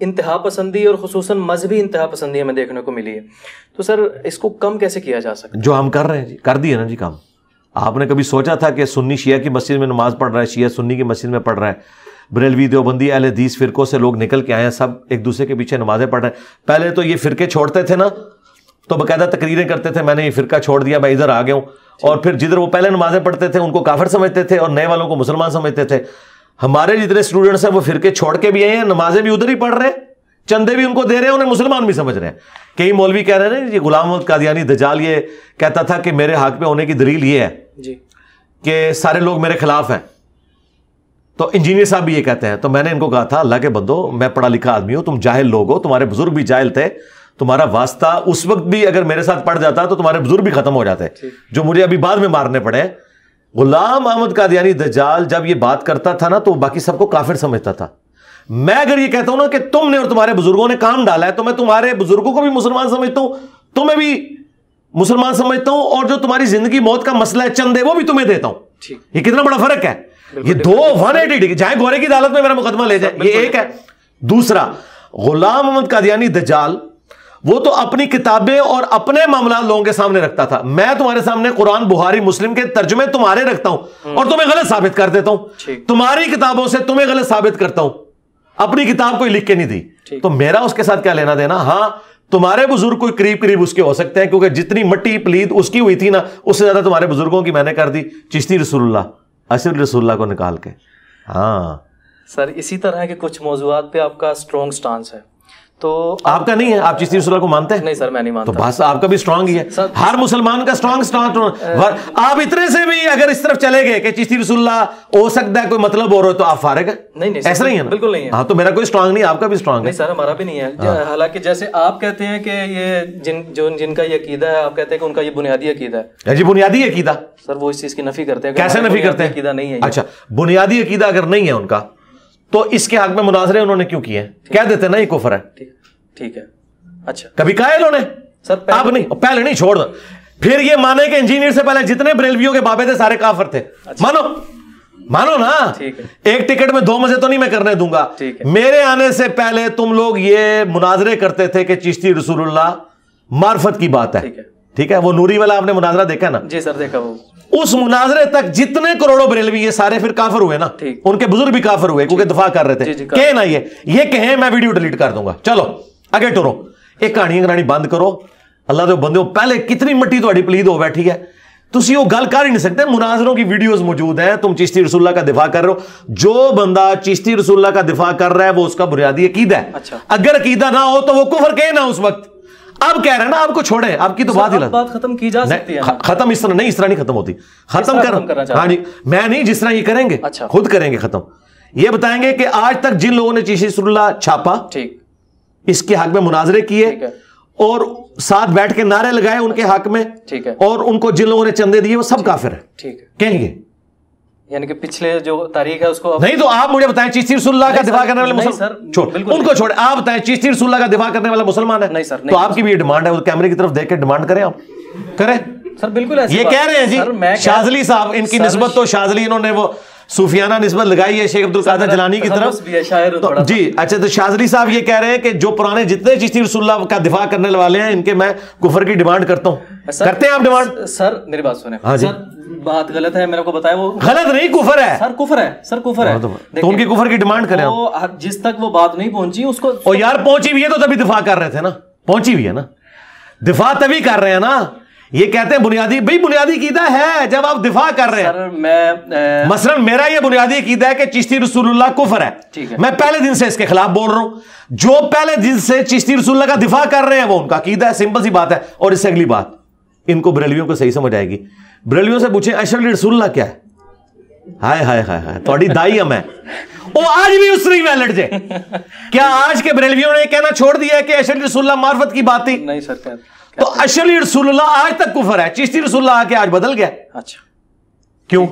इंतहा पसंदी और खसूस मजहबी इंतहा पसंदी हमें देखने को मिली है। तो सर, इसको कम कैसे किया जा सकता जो हम कर रहे हैं जी, कर दिए ना जी काम। आपने कभी सोचा था कि सुन्नी शिया की मस्जिद में नमाज़ पढ़ रहा है, शिया सुन्नी की मस्जिद में पढ़ रहा है? बरेलवी देवबंदी अल हदीस फिरकों से लोग निकल के आए हैं, सब एक दूसरे के पीछे नमाजें पढ़ रहे हैं। पहले तो ये फिरके छोड़ते थे ना तो बाकायदा तकरीरें करते थे, मैंने ये फिरका छोड़ दिया, मैं इधर आ गया हूँ। और फिर जिधर वो पहले नमाजें पढ़ते थे, उनको काफिर समझते थे और नए वालों को मुसलमान समझते थे। हमारे जितने स्टूडेंट्स हैं वो फिरके छोड़ के भी आए हैं नमाजें भी उधर ही पढ़ रहे हैं चंदे भी उनको दे रहे हैं उन्हें मुसलमान भी समझ रहे हैं। कई मौलवी कह रहे हैं ये गुलाम मोहम्मद कादियानी दजाल ये कहता था कि मेरे हक पे होने की दलील ये है जी। कि सारे लोग मेरे खिलाफ हैं। तो इंजीनियर साहब भी ये कहते हैं तो मैंने इनको कहा था अल्लाह के बंदो मैं पढ़ा लिखा आदमी हूँ तुम जाहिल लोग हो तुम्हारे बुज़ुर्ग भी जाहिल थे तुम्हारा वास्ता उस वक्त भी अगर मेरे साथ पड़ जाता तो तुम्हारे बुज़ुर्ग भी खत्म हो जाते। जो मुझे अभी बाद में मारने पड़े गुलाम अहमद कादियानी दजाल जब ये बात करता था ना तो बाकी सबको काफिर समझता था। मैं अगर ये कहता हूँ ना कि तुमने और तुम्हारे बुज़ुर्गों ने काम डाला है तो मैं तुम्हारे बुज़ुर्गों को भी मुसलमान समझता हूँ तुम्हें भी मुसलमान समझता हूँ और जो तुम्हारी ज़िंदगी मौत का मसला है चंदे वो भी तुम्हें देता हूँ। ये कितना बड़ा फ़र्क है? ये दो वन एटी डिग्री चाहे गोरे की अदालत में मेरा मुकदमा ले जाए ये एक है। दूसरा गुलाम मोहम्मद कादियानी दजाल वो तो अपनी किताबें और अपने मामला लोगों के सामने रखता था। मैं तुम्हारे सामने कुरान बुहारी मुस्लिम के तर्जुमे तुम्हारे रखता हूँ और तुम्हें गलत साबित कर देता हूँ। तुम्हारी किताबों से तुम्हें गलत साबित करता हूँ। अपनी किताब कोई लिख के नहीं दी। तो मेरा उसके साथ क्या लेना देना? हाँ तुम्हारे बुज़ुर्ग कोई करीब करीब उसके हो सकते हैं क्योंकि जितनी मट्टी प्लीद उसकी हुई थी ना उससे ज़्यादा तुम्हारे बुज़ुर्गों की मैंने कर दी। चिश्ती रसूलुल्लाह असल रसूलुल्लाह को निकाल के। हाँ। सर इसी तरह के कुछ मौजूद पे आपका स्ट्रॉन्ग स्टांस है। तो आपका नहीं है? आप चिश्ती रसूलुल्लाह को मानते हैं? नहीं सर मैं नहीं मानता। तो बस आपका भी स्ट्रांग ही है। हर मुसलमान का स्ट्रांग स्टांस आप इतने से भी अगर इस तरफ़ चले गए कि चिश्ती रसूलुल्लाह हो सकता है कोई मतलब हो रहा है तो आप फारग है? नहीं नहीं ऐसा नहीं है बिल्कुल नहीं है। हाँ तो मेरा कोई स्ट्रांग नहीं आपका भी स्ट्रांग नहीं सर हमारा भी नहीं है। हालाँकि जैसे आप कहते हैं कि ये जिन जो जिनका ये अकीदा है आप कहते हैं कि उनका ये बुनियादी अकीदा है। जी बुनियादी अकीदा? सर वो इस चीज़ की नफी करते हैं। कैसे नफी करते हैं? अकीदा नहीं है अच्छा बुनियादी अकीदा अगर नहीं है उनका तो इसके हक में मुनाजरे उन्होंने क्यों किए? कह देते ना ये कुफर है। ठीक ठीक है। अच्छा। कभी कहा इन्होंने? सर पहले- अब नहीं पहले नहीं छोड़ दो। फिर ये माने कि इंजीनियर से पहले जितने बरेलवियों के बाबे थे सारे काफर थे। मानो मानो ना। अच्छा। ठीक है। एक टिकट में दो मज़े तो नहीं मैं करने दूँगा। मेरे आने से पहले तुम लोग ये मुनाजरे करते थे कि चिश्ती रसूलुल्लाह मार्फत की बात है। ठीक है। ठीक है? वो नूरी वाला आपने मुनाजरा देखा ना? जी सर देखा वो। उस मुनाजरे तक जितने करोड़ों बरेलवी ये सारे फिर काफर हुए ना ठीक। उनके बुजुर्ग भी काफर हुए क्योंकि दफा कर रहे जी, थे जी, कर- कहे ना ये ये कहे मैं वीडियो डिलीट कर दूंगा चलो आगे टुरो एक कहानी कहानी बंद करो अल्लाह ਦੇ ਬੰਦੇ पहले कितनी मट्टी ਤੁਹਾਡੀ ਪਲੀਦ ਹੋ ਬੈਠੀ ਹੈ ਤੁਸੀਂ ਉਹ ਗੱਲ ਕਰ ਹੀ ਨਹੀਂ सकते मुनाजरों की वीडियोस मौजूद हैं तुम चिश्ती रसूल्ला का दिफा कर रहे हो जो बंदा चिश्ती रसूल्ला का दिफा कर रहा है वो उसका बुनियादी अकीदा है अच्छा। अगर अकीदा ना हो तो वो कुफर कहे ना उस वक्त अब कह रहे हैं ना आपको छोड़े आपकी तो बात ही बात खत्म की जा सकती है। खत्म इस तरह नहीं इस तरह नहीं खत्म होती। खत्म कर। हाँ जी मैं नहीं जिस तरह ये करेंगे अच्छा। खुद करेंगे खत्म। ये बताएँगे कि आज तक जिन लोगों ने चीशीसुल्ला छापा ठीक। इसके हक में मुनाजरे किए और साथ बैठ के नारे लगाए उनके हक में ठीक है। और उनको जिन लोगों ने चंदे दिए वो सब काफिर है। ठीक है। कहेंगे? यानी कि पिछले जो तारीख है उसको नहीं तो आप मुझे बताएँ चिश्ती रसुल्ला का दिफा करने वाले मुसलमान छोड़ उनको छोड़ आप बताएँ चिश्ती रसुल्ला का दिफा करने वाला मुसलमान है? नहीं सर, तो आपकी भी डिमांड है वो कैमरे की तरफ़ देख के डिमांड करें आप। करें। सर बिल्कुल ये कह रहे हैं जी शाजली साहब इनकी नस्बत तो शाजली इन्होंने वो सूफियाना निस्बत लगाई है शेख अब्दुल कादर जलानी की तरफ़। तो जी अच्छा तो शाजली साहब ये कह रहे हैं कि जो पुराने जितने चिश्ती रसूलुल्लाह का दिफा करने वाले हैं इनके मैं कुफर की डिमांड करता हूँ। करते हैं आप डिमांड? सर मेरी बात सुने। हाँ जी। बात गलत है मेरे को बताया वो? गलत नहीं कुफर है। सर कुफर है सर कुफर है। हाँ, तो, तो उनकी कुफर की डिमांड करें वो जिस तक वो बात नहीं पहुँची उसको और यार पहुँची भी है तो तभी दिफा कर रहे थे ना। पहुँची भी है ना। दिफा तभी कर रहे हैं ना। ये कहते हैं बुनियादी भाई बुनियादी कीदा है जब आप दिफा कर रहे हैं। सर मैं मसलन मेरा ये बुनियादी अकीदा है कि चिश्ती रसूलुल्लाह कुफर है। ठीक है। मैं पहले दिन से इसके खिलाफ बोल रहा हूँ। जो पहले दिन से चिश्ती रसूलुल्लाह का दिफा कर रहे हैं वो उनका अकीदा है। सिंपल सी बात है। और इससे अगली बात इनको बरेलवियों को सही समझ आएगी। बरेलवियों से पूछे अशरफ रसूलुल्लाह क्या है? हाय हाय हाय हाय थोड़ी दाई हम है। वो आज भी उस रही वैलिड जे क्या आज के बरेलवियों ने कहना छोड़ दिया है कि अशरफ रसूलुल्लाह मार्फत की बात थी? नहीं सर तो अशरफ रसूलुल्लाह आज तक कुफर है चिश्ती रसूलुल्लाह आके आज बदल गया। अच्छा। क्यों?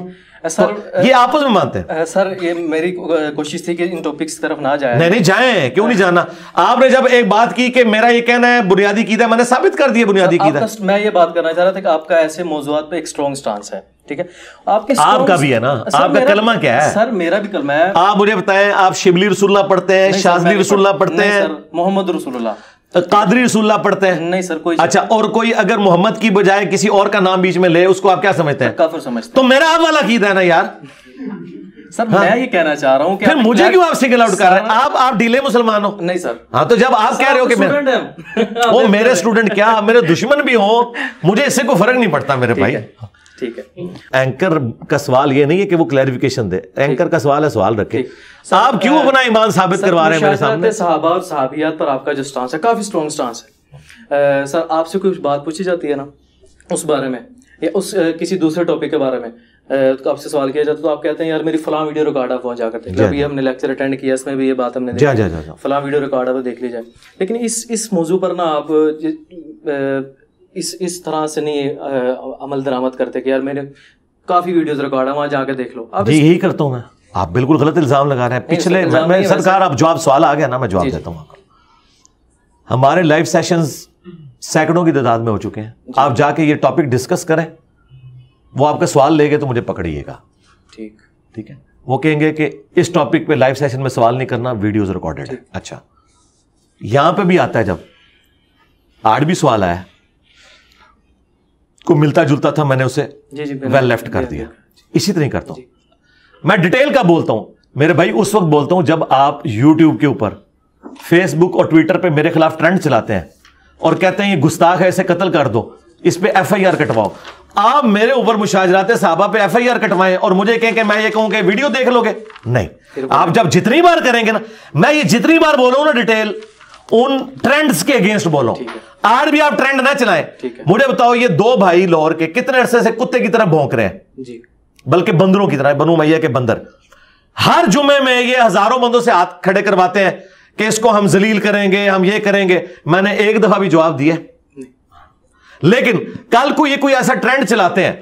सर तो ये आपस में मानते हैं। सर ये मेरी कोशिश थी कि इन टॉपिक्स की तरफ़ ना जाए। नहीं नहीं जाए क्यों नहीं जाना? आपने जब एक बात की कि मेरा ये कहना है बुनियादी कीदा मैंने साबित कर दिया बुनियादी कीदा। मैं ये बात करना चाह रहा था कि आपका ऐसे मौजूद पे एक स्ट्रॉन्ग स्टांस है ठीक है? आपके आपका भी है ना? आपका कलमा क्या है? सर मेरा भी कलमा है। आप मुझे बताएँ आप शिबली रसुल्ला पढ़ते हैं शाजली रसुल्ला पढ़ते हैं। मोहम्मद रसूलुल्लाह। कादरी रसुल्ला पढ़ते हैं। नहीं सर कोई अच्छा और कोई अगर मोहम्मद की बजाय किसी और का नाम बीच में ले उसको आप क्या समझते हैं? काफिर समझते तो मेरा आप वाला कीदा है ना यार? हैं। सर मैं ये कहना चाह रहा हूँ हाँ। फिर मुझे क्यों आप सिंगल आउट कर रहे हैं? आप आप डीले मुसलमान हो। नहीं सर। हाँ तो जब आप कह रहे हो कि मैं वो मेरे स्टूडेंट क्या? मेरे दुश्मन भी हो। मुझे इससे कोई फ़र्क नहीं पड़ता मेरे भाई। ठीक है। एंकर का सवाल ये नहीं है कि वो क्लैरिफिकेशन दे। एंकर का सवाल है सवाल रखे। आप क्यों अपना ईमान साबित करवा रहे हैं मेरे सामने? सहाबा और सहाबियात पर आपका जो स्टांस है काफ़ी स्ट्रॉन्ग स्टांस है। सर आपसे कुछ बात पूछी जाती है ना उस बारे में? या उस किसी दूसरे टॉपिक के बारे में? तो आपसे सवाल किया जाता है तो आप कहते हैं यार मेरी फलां वीडियो रिकॉर्ड आप वहाँ जा करते हैं अभी हमने लेक्चर अटेंड किया इसमें भी ये बात हमने जा देखी। जा जा जा। फलां वीडियो रिकॉर्ड वो देख लीजिए। लेकिन इस इस मौजू पर ना आप इस इस तरह से नहीं अ, अमल दरामद करते कि यार मैंने काफ़ी वीडियोस रिकॉर्ड है वहाँ जाके देख लो। जी यही करता हूँ मैं। आप बिल्कुल गलत इल्ज़ाम लगा रहे हैं। पिछले मैं सरकार आप जवाब सवाल आ गया ना मैं जवाब देता हूँ आपको। हमारे लाइव सेशंस सैकड़ों की तादाद में हो चुके हैं। आप जाके ये टॉपिक डिस्कस करें। वो आपका सवाल लेंगे तो मुझे पकड़िएगा। ठीक। ठीक है? वो कहेंगे कि इस टॉपिक पे लाइव सेशन में सवाल नहीं करना वीडियोस रिकॉर्डेड है। अच्छा। यहाँ पे भी आता है जब आठ भी सवाल आया को मिलता जुलता था मैंने उसे वेल लेफ़्ट कर दिया। इसी तरह करता हूँ। मैं डिटेल का बोलता हूँ। मेरे भाई उस वक्त बोलता हूँ जब आप यूट्यूब के ऊपर फेसबुक और ट्विटर पे मेरे खिलाफ ट्रेंड चलाते हैं और कहते हैं ये गुस्ताख है इसे कत्ल कर दो। इस पे एफ़ आई आर कटवाओ। आप मेरे ऊपर मुशाजरात साहबा पे एफ़ आई आर कटवाएँ और मुझे कहें कि मैं ये कहूँ कि वीडियो देख लोगे। नहीं। आप जब जितनी बार करेंगे ना मैं ये जितनी बार बोलूँ ना डिटेल उन ट्रेंड्स के अगेंस्ट बोलो। आज भी आप ट्रेंड ना चलाएँ। मुझे बताओ ये दो भाई लाहौर के कितने अरसे से कुत्ते की तरह भौंक रहे हैं? जी। बल्कि बंदरों की तरह बनु मैया के बंदर। हर जुमे में ये हज़ारों बंदों से हाथ खड़े करवाते हैं कि इसको हम जलील करेंगे हम ये करेंगे। मैंने एक दफ़ा भी जवाब दिया। लेकिन कल को ये कोई ऐसा ट्रेंड चलाते हैं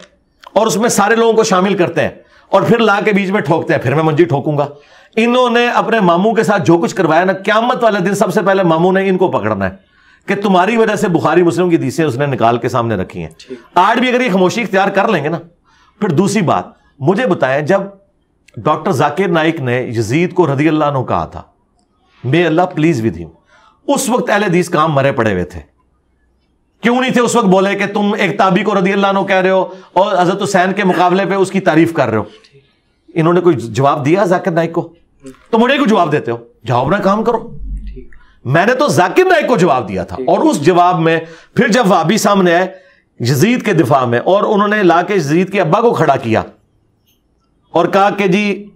और उसमें सारे लोगों को शामिल करते हैं और फिर ला के बीच में ठोकते हैं फिर मैं मंजी ठोकूँगा। इन्होंने अपने मामू के साथ जो कुछ करवाया ना क्यामत वाले दिन सबसे पहले मामू ने इनको पकड़ना है कि तुम्हारी वजह से बुखारी मुस्लिम की दीसें उसने निकाल के सामने रखी हैं। आज भी अगर ये खामोशी इख्तियार कर लेंगे ना फिर दूसरी बात मुझे बताएँ जब डॉक्टर जाकिर नाइक ने यजीद को रदी अल्लाह ने कहा था मे अल्लाह प्लीज़ विद हिम उस वक्त अहले हदीस काम मरे पड़े हुए थे। क्यों नहीं थे उस वक्त बोले कि तुम एक ताबी को रदी अल्लाह कह रहे हो और हज़रत हुसैन के मुकाबले पे उसकी तारीफ़ कर रहे हो? इन्होंने कोई जवाब दिया जाकिर नाइक को? तो मुझे क्यों जवाब देते हो। जाओ अपना काम करो। मैंने तो जाकिर नाइक को जवाब दिया था। और उस जवाब में फिर जब वाबी सामने आए जजीद के दिफा में, और उन्होंने ला के यजीद के अब्बा को खड़ा किया और कहा कि जी,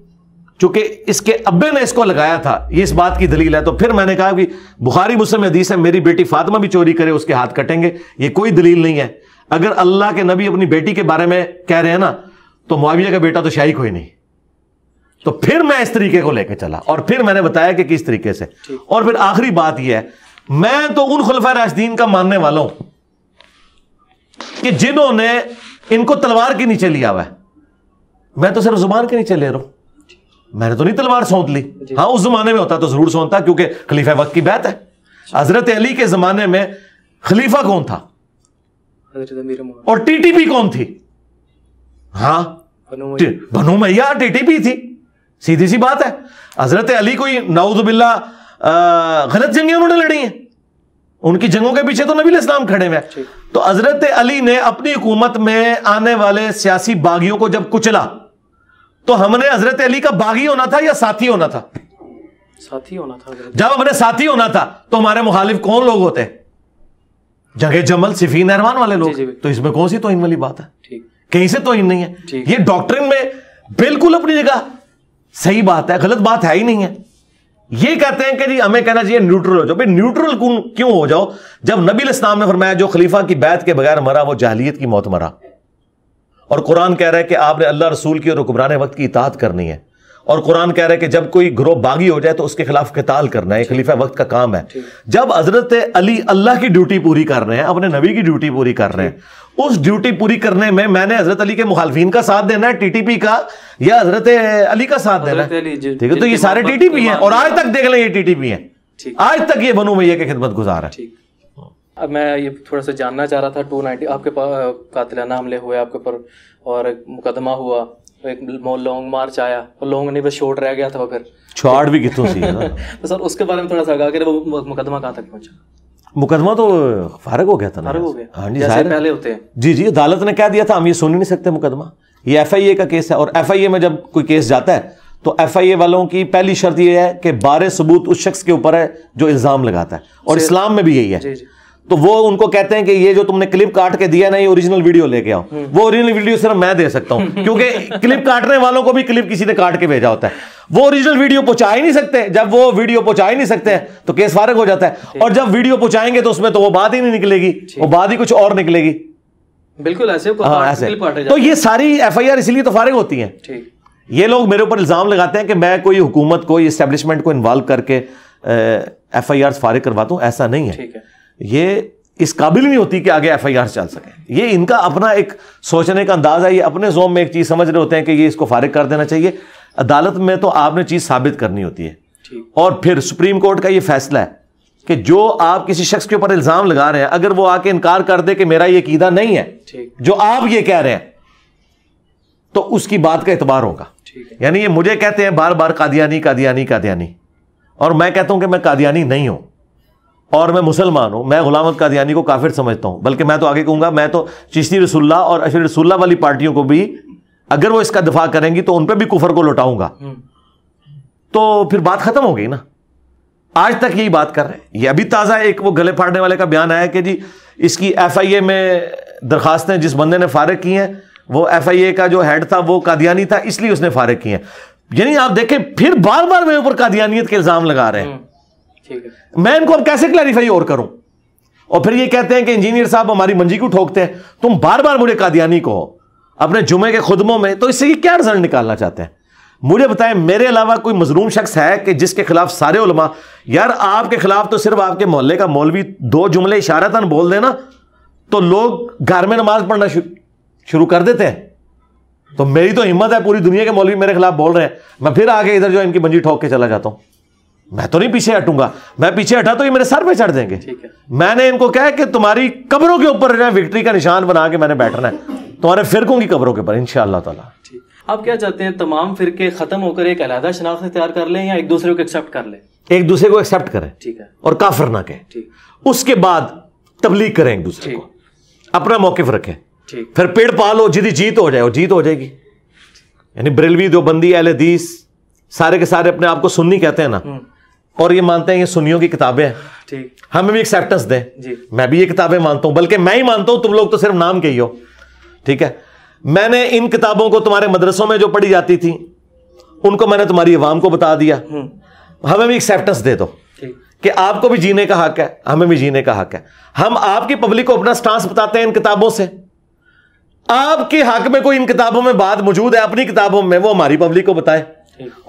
चूँकि इसके अब्बे ने इसको लगाया था, ये इस बात की दलील है तो फिर मैंने कहा कि बुखारी मुस्लिम हदीस है, मेरी बेटी फातिमा भी चोरी करे, उसके हाथ कटेंगे, ये कोई दलील नहीं है। अगर अल्लाह के नबी अपनी बेटी के बारे में कह रहे हैं ना तो मुआविया का बेटा तो शाही कोई नहीं। तो फिर मैं इस तरीके को लेकर चला और फिर मैंने बताया कि किस तरीके से। और फिर आखिरी बात यह है मैं तो उन खुलफा राशदीन का मानने वाला हूँ कि जिन्होंने इनको तलवार के नीचे लिया हुआ है। मैं तो सिर्फ़ ज़ुबान के नीचे ले रहा हूँ। मैंने तो नहीं तलवार सौंप ली। हाँ उस जमाने में होता तो ज़रूर सौंपता क्योंकि खलीफा वक्त की बात है। हज़रत अली के जमाने में खलीफा कौन था? और टीटीपी कौन थी? हाँ बनु टी- मैया टीटीपी थी। सीधी सी बात है। हज़रत अली कोई नाउजुबिल्ला गलत जंगें उन्होंने लड़ी हैं। उनकी जंगों के पीछे तो नबी इस्लाम खड़े हुए तो हज़रत अली ने अपनी हुकूमत में आने वाले सियासी बागियों को जब कुचला तो हमने हज़रत अली का बागी होना था या साथी होना था? साथी होना था जब हमने साथी होना था तो हमारे मुखालिफ कौन लोग होते जगह जमल सिफी नहरवान वाले लोग। जी, जी। तो इसमें कौन सी तोहिन वाली बात है? कहीं से तोहिन नहीं है। ये डॉक्ट्रिन में बिल्कुल अपनी जगह सही बात है गलत बात है ही नहीं है। ये कहते हैं कि जी हमें कहना चाहिए न्यूट्रल हो जाओ। भाई न्यूट्रल क्यों- क्यों हो जाओ? जब नबी इस्लाम ने फरमाया जो खलीफा की बैत के बगैर मरा वो जाहलियत की मौत मरा। और कुरान कह रहा है कि आपने अल्लाह रसूल की और हुक्मरान वक्त की इतात करनी है। और कुरान कह रहा है कि जब कोई ग्रोह बागी हो जाए तो उसके खिलाफ किताल करना है। खलीफा वक्त का काम है। जब हज़रत अली अल्लाह की ड्यूटी पूरी कर रहे हैं अपने नबी की ड्यूटी पूरी कर रहे हैं उस ड्यूटी पूरी करने में मैंने हज़रत अली के मुखालफी का साथ देना है टीटीपी का या हज़रत अली का साथ देना है। ठीक है तो ये सारे टीटीपी हैं और आज तक देख लें ये टीटीपी हैं। आज तक ये बनु मैया के खिदमत गुजार है। अब मैं ये थोड़ा सा जानना चाह रहा था टू नाइनटी आपके पास कातिलाना हमले हुए आपके ऊपर और एक मुकदमा हुआ एक लॉन्ग मार्च आया और लॉन्ग नहीं बस शॉर्ट रह गया था फिर। छाड़ भी कितों सी है ना। तो सर उसके बारे में थोड़ा सा आगा कि वो मुकदमा कहाँ तक पहुँचा? मुकदमा तो फारग हो गया था ना फारग हो गया। हाँ जी जैसे पहले होते हैं। जी जी अदालत ने कह दिया था हम ये सुन ही नहीं सकते मुकदमा। ये एफआईए का केस है और एफआईए में जब कोई केस जाता है तो एफआईए वालों की पहली शर्त यह है कि बारह सबूत उस शख्स के ऊपर है जो इल्ज़ाम लगाता है। और इस्लाम में भी यही है। जी जी। तो वो उनको कहते हैं कि ये जो तुमने क्लिप काट के दिया ना ये ओरिजिनल वीडियो लेके आओ। वो ओरिजिनल वीडियो सिर्फ़ मैं दे सकता हूँ क्योंकि क्लिप काटने वालों को भी क्लिप किसी ने काट के भेजा होता है। वो ओरिजिनल वीडियो पहुँचा ही नहीं सकते। जब वो वीडियो पहुँचा ही नहीं सकते हैं तो केस फारग हो जाता है। और जब वीडियो पहुंचाएँगे तो उसमें तो वो बात ही नहीं निकलेगी वो बात ही कुछ और निकलेगी। बिल्कुल ऐसे हाँ ऐसे। तो ये सारी एफ़ इसलिए तो फारिग होती हैं। ये लोग मेरे ऊपर इल्ज़ाम लगाते हैं कि मैं कोई हुकूमत को इस्टेब्लिशमेंट को इन्वॉल्व करके एफ़ आई आर फारिग करवाता हूँ ऐसा नहीं है। ठीक है। ये इस काबिल नहीं होती कि आगे एफ़ आई आर चल सके। ये इनका अपना एक सोचने का अंदाज है ये अपने जोम में एक चीज़ समझ रहे होते हैं कि ये इसको फारिग कर देना चाहिए। अदालत में तो आपने चीज़ साबित करनी होती है। और फिर सुप्रीम कोर्ट का ये फैसला है कि जो आप किसी शख्स के ऊपर इल्ज़ाम लगा रहे हैं अगर वो आके इनकार कर दे कि मेरा ये कीदा नहीं है जो आप ये कह रहे हैं तो उसकी बात का एतबार होगा। यानी ये मुझे कहते हैं बार बार कादियानी कादियानी कादियानी। और मैं कहता हूँ कि मैं कादियानी नहीं हूँ। और मैं मुसलमान हूँ मैं गुलामत कादियानी को काफिर समझता हूँ बल्कि मैं तो आगे कहूँगा मैं तो चिश्ती रसुल्ला और अशर रसुल्ला वाली पार्टियों को भी अगर वो इसका दफ़ा करेंगी तो उन पर भी कुफर को लौटाऊँगा। हम्म, तो फिर बात खत्म हो गई ना? आज तक यही बात कर रहे हैं। ये अभी ताज़ा एक वो गले फाड़ने वाले का बयान आया कि जी इसकी एफआईए में दरखास्तें जिस बंदे ने फारिग की हैं वो एफआईए का जो हेड था वो कादियानी था इसलिए उसने फारिग की हैं। यानी आप देखें फिर बार बार मेरे ऊपर कादियानियत के इल्ज़ाम लगा रहे हैं। हम्म, है मैं इनको अब कैसे क्लैरिफाई और करूँ? और फिर ये कहते हैं कि इंजीनियर साहब हमारी मंजी क्यों ठोकते हैं। तुम बार बार मुझे कादियानी को अपने जुमे के खुदमों में तो इससे क्या रिज़ल्ट निकालना चाहते हैं? मुझे बताएँ, मेरे अलावा कोई मजलूम शख्स है कि जिसके खिलाफ सारे उलमा, यार आपके खिलाफ तो सिर्फ़ आपके मोहल्ले का मौलवी दो जुमले इशारतन बोल देना तो लोग घर में नमाज़ पढ़ना शुरू कर देते हैं। तो मेरी तो हिम्मत है पूरी दुनिया के मौलवी मेरे खिलाफ बोल रहे हैं। मैं फिर आगे इधर जो इनकी मंजी ठोक के चला जाता हूँ। मैं तो नहीं पीछे हटूँगा। मैं पीछे हटा तो ये मेरे सर पे चढ़ देंगे। मैंने इनको कहा कि तुम्हारी कब्रों के ऊपर विक्ट्री का निशान बना के मैंने बैठना है। तुम्हारे फिरकों की कब्रों के ऊपर इंशाअल्लाह ताला। ठीक। आप क्या चाहते हैं तमाम फिरके खत्म होकर एक अलहदा शनाख्त तैयार कर लें या एक दूसरे को एक्सेप्ट कर लें? एक दूसरे को एक्सेप्ट करें ठीक है। और काफिर ना कहें। उसके बाद तबलीग करें एक दूसरे को। अपना मौकफ रखें। फिर पेड़ पालो जिदी जीत हो जाए और जीत हो जाएगी। यानी बरेलवी दो बंदी अहल सारे के सारे अपने आप को सुन्नी कहते हैं ना। हम्म, और ये मानते हैं ये सुन्नियों की किताबें हैं। ठीक। हमें भी एक्सेप्टेंस दें। जी। मैं भी ये किताबें मानता हूँ बल्कि मैं ही मानता हूँ तुम लोग तो सिर्फ़ नाम के ही हो। ठीक है? मैंने इन किताबों को तुम्हारे मदरसों में जो पढ़ी जाती थी उनको मैंने तुम्हारी अवाम को बता दिया। हम्म। हमें भी एक्सेप्टेंस दे दो कि आपको भी जीने का हक है हमें भी जीने का हक है। हम आपकी पब्लिक को अपना स्टांस बताते हैं इन किताबों से। आपके हक में कोई इन किताबों में बात मौजूद है अपनी किताबों में वो हमारी पब्लिक को बताए।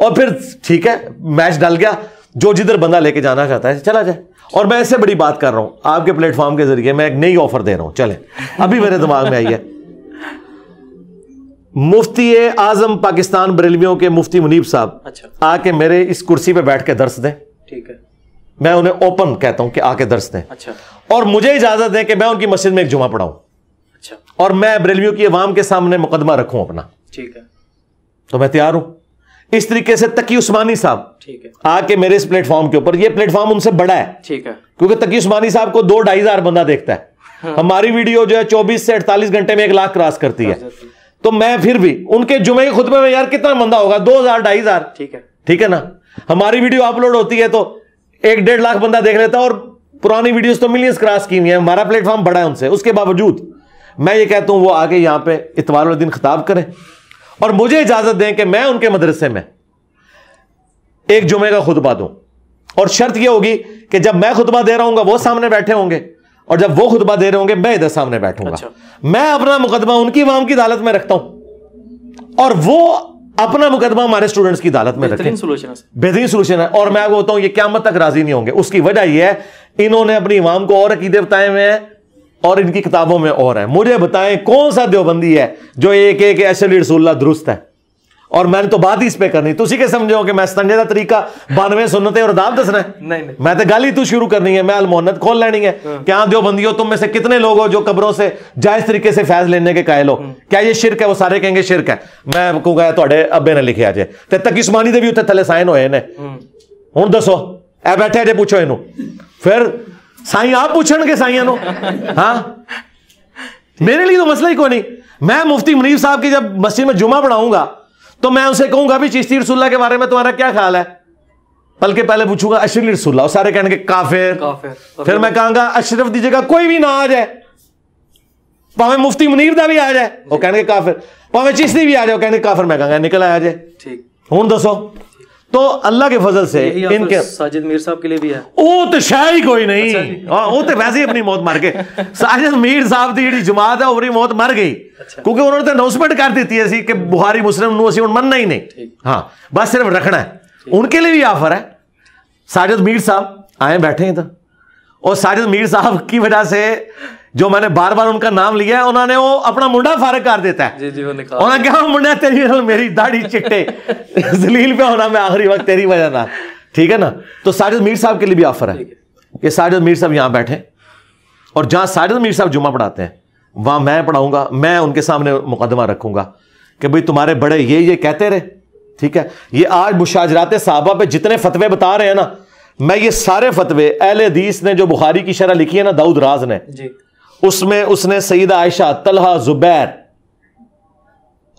और फिर ठीक है मैच डल गया। जो जिधर बंदा लेके जाना चाहता है चला जाए। और मैं इससे बड़ी बात कर रहा हूँ। आपके प्लेटफॉर्म के ज़रिए मैं एक नई ऑफ़र दे रहा हूँ। चले। अभी मेरे दिमाग में आई है। मुफ्ती आज़म पाकिस्तान बरेलवियों के मुफ्ती मुनीब साहब अच्छा। आके मेरे इस कुर्सी पे बैठ के दर्श दें। ठीक है। मैं उन्हें ओपन कहता हूँ कि आके दर्श दें। अच्छा। और मुझे इजाज़त दें कि मैं उनकी मस्जिद में एक जुमा पढ़ाऊं। अच्छा। और मैं बरेलवियों की आवाम के सामने मुकदमा रखूँ अपना। ठीक है। तो मैं तैयार हूँ। इस तरीके से तकी उस्मानी साहब ठीक है। आके मेरे इस प्लेटफॉर्म के ऊपर ये प्लेटफॉर्म उनसे बड़ा है। ठीक है। क्योंकि तकी उस्मानी साहब को दो ढाई हज़ार बंदा देखता है। हमारी वीडियो जो है चौबीस से अड़तालीस घंटे में एक लाख क्रॉस करती है। है। तो मैं फिर भी उनके जुमे के खुतबे में यार कितना बंदा होगा? दो हज़ार ढाई हज़ार। ठीक है। ठीक है ना? हमारी वीडियो अपलोड होती है तो एक डेढ़ लाख बंदा देख लेता है और पुरानी वीडियोस तो मिलियंस क्रॉस की हुई है। हमारा प्लेटफॉर्म बड़ा है उनसे। उसके बावजूद मैं ये कहता हूँ वो आगे यहाँ पे इतवार दिन खिताब करें। और मुझे इजाज़त दें कि मैं उनके मदरसे में एक जुमे का खुतबा दूँ। और शर्त यह होगी कि जब मैं खुतबा दे रहा हूँगा वो सामने बैठे होंगे। और जब वो खुतबा दे रहे होंगे मैं इधर सामने बैठूँगा। अच्छा। मैं अपना मुकदमा उनकी वाम की अदालत में रखता हूँ। और वो अपना मुकदमा हमारे स्टूडेंट्स की अदालत में रखें। बेहतरीन सोल्यूशन है। बेहतरीन सोल्यूशन है। और मैं आपको बताऊँ ये क्यामत तक राज़ी नहीं होंगे। उसकी वजह यह है इन्होंने अपनी इमाम को और अकीदे बताए हुए हैं। और इनकी किताबों में और है। मुझे बताएँ कौन सा देवबंदी है जो एक एक ऐसे रसूल्ला दुरुस्त है? और मैंने तो बात ही इस पर करनी। तो तुम के समझो कि मैं संजय का तरीका बानवे सुनते और दाम दसना है? नहीं नहीं। मैं तो गल ही तू शुरू करनी है मैं अलमोहनत खोल लेनी है। हाँ। क्या जो बंदी हो तुम में से कितने लोग हो जो कब्रों से जायज़ तरीके से फैज लेने के कायल हो? हाँ। क्या ये शिरक है? वो सारे कहेंगे शिरक है। मैं कहूँगा थोड़े अबे ने लिखे अजे तो तकिस्मानी के भी उत्ते थले साइन होए ने हूँ। दसो ए बैठे अजे पूछो इन फिर ਸਾਈਂ ਆਪ ਪੁੱਛਣਗੇ ਸਾਈਆਂ ਨੂੰ हाँ मेरे लिए तो मसला ही कोई नहीं मैं मुफ्ती मुनीर साहब की जब मस्जिद में जुमा पढ़ाऊंगा तो मैं उनसे कहूंगा भी चिश्ती रसुल्ला के बारे में तुम्हारा क्या ख्याल है बल्कि पहले पूछूंगा अशरफ रसुल्ला और सारे कहने काफिर काफिर फिर मैं कहूंगा अशरफ दी जगह कोई भी ना आ जाए भावे मुफ्ती मुनीर दा भी आ जाए वो कहने काफिर भावे चिश्ती भी आ जाए वो कहने काफिर मैं कहूंगा निकल आया जाए ठीक हूं दसो तो अल्लाह के फजल से इनके साजिद मीर साहब के लिए भी है। वो तो शायद ही कोई नहीं। अच्छा वो तो वैसे ही अपनी मौत मर गए साजिद मीर साहब की जी जमात है ओवरी मौत मर गई अच्छा। क्योंकि उन्होंने तो अनाउंसमेंट कर दी थी कि बुहारी मुस्लिम नु हम मनना ही नहीं हाँ बस सिर्फ़ रखना है उनके लिए भी ऑफ़र है साजिद मीर साहब आए बैठे हैं तो और साजिद मीर साहब की वजह से जो मैंने बार बार उनका नाम लिया है उन्होंने वो अपना मुंडा फारग कर देता है। उन्होंने कहा हाँ, मुंडा तेरी मेरी दाढ़ी चिट्टे जलील पे होना मैं आखिरी वक्त तेरी वजह ना। ठीक है ना? तो साजिद मीर साहब के लिए भी ऑफ़र है। कि साजिद मीर साहब यहाँ बैठे। और जहाँ साजिद मीर साहब जुमा पढ़ाते हैं वहाँ मैं पढ़ाऊँगा मैं उनके सामने मुकदमा रखूँगा कि भाई तुम्हारे बड़े ये ये कहते रहे। ठीक है? ये आज मुशाजरात साहबा पे जितने फतवे बता रहे हैं ना मैं ये सारे फतवे अहल दीस ने जो बुखारी की शरह लिखी है ना दाऊद राज ने जी। उसमें उसने सईद आयशा तलहा जुबैर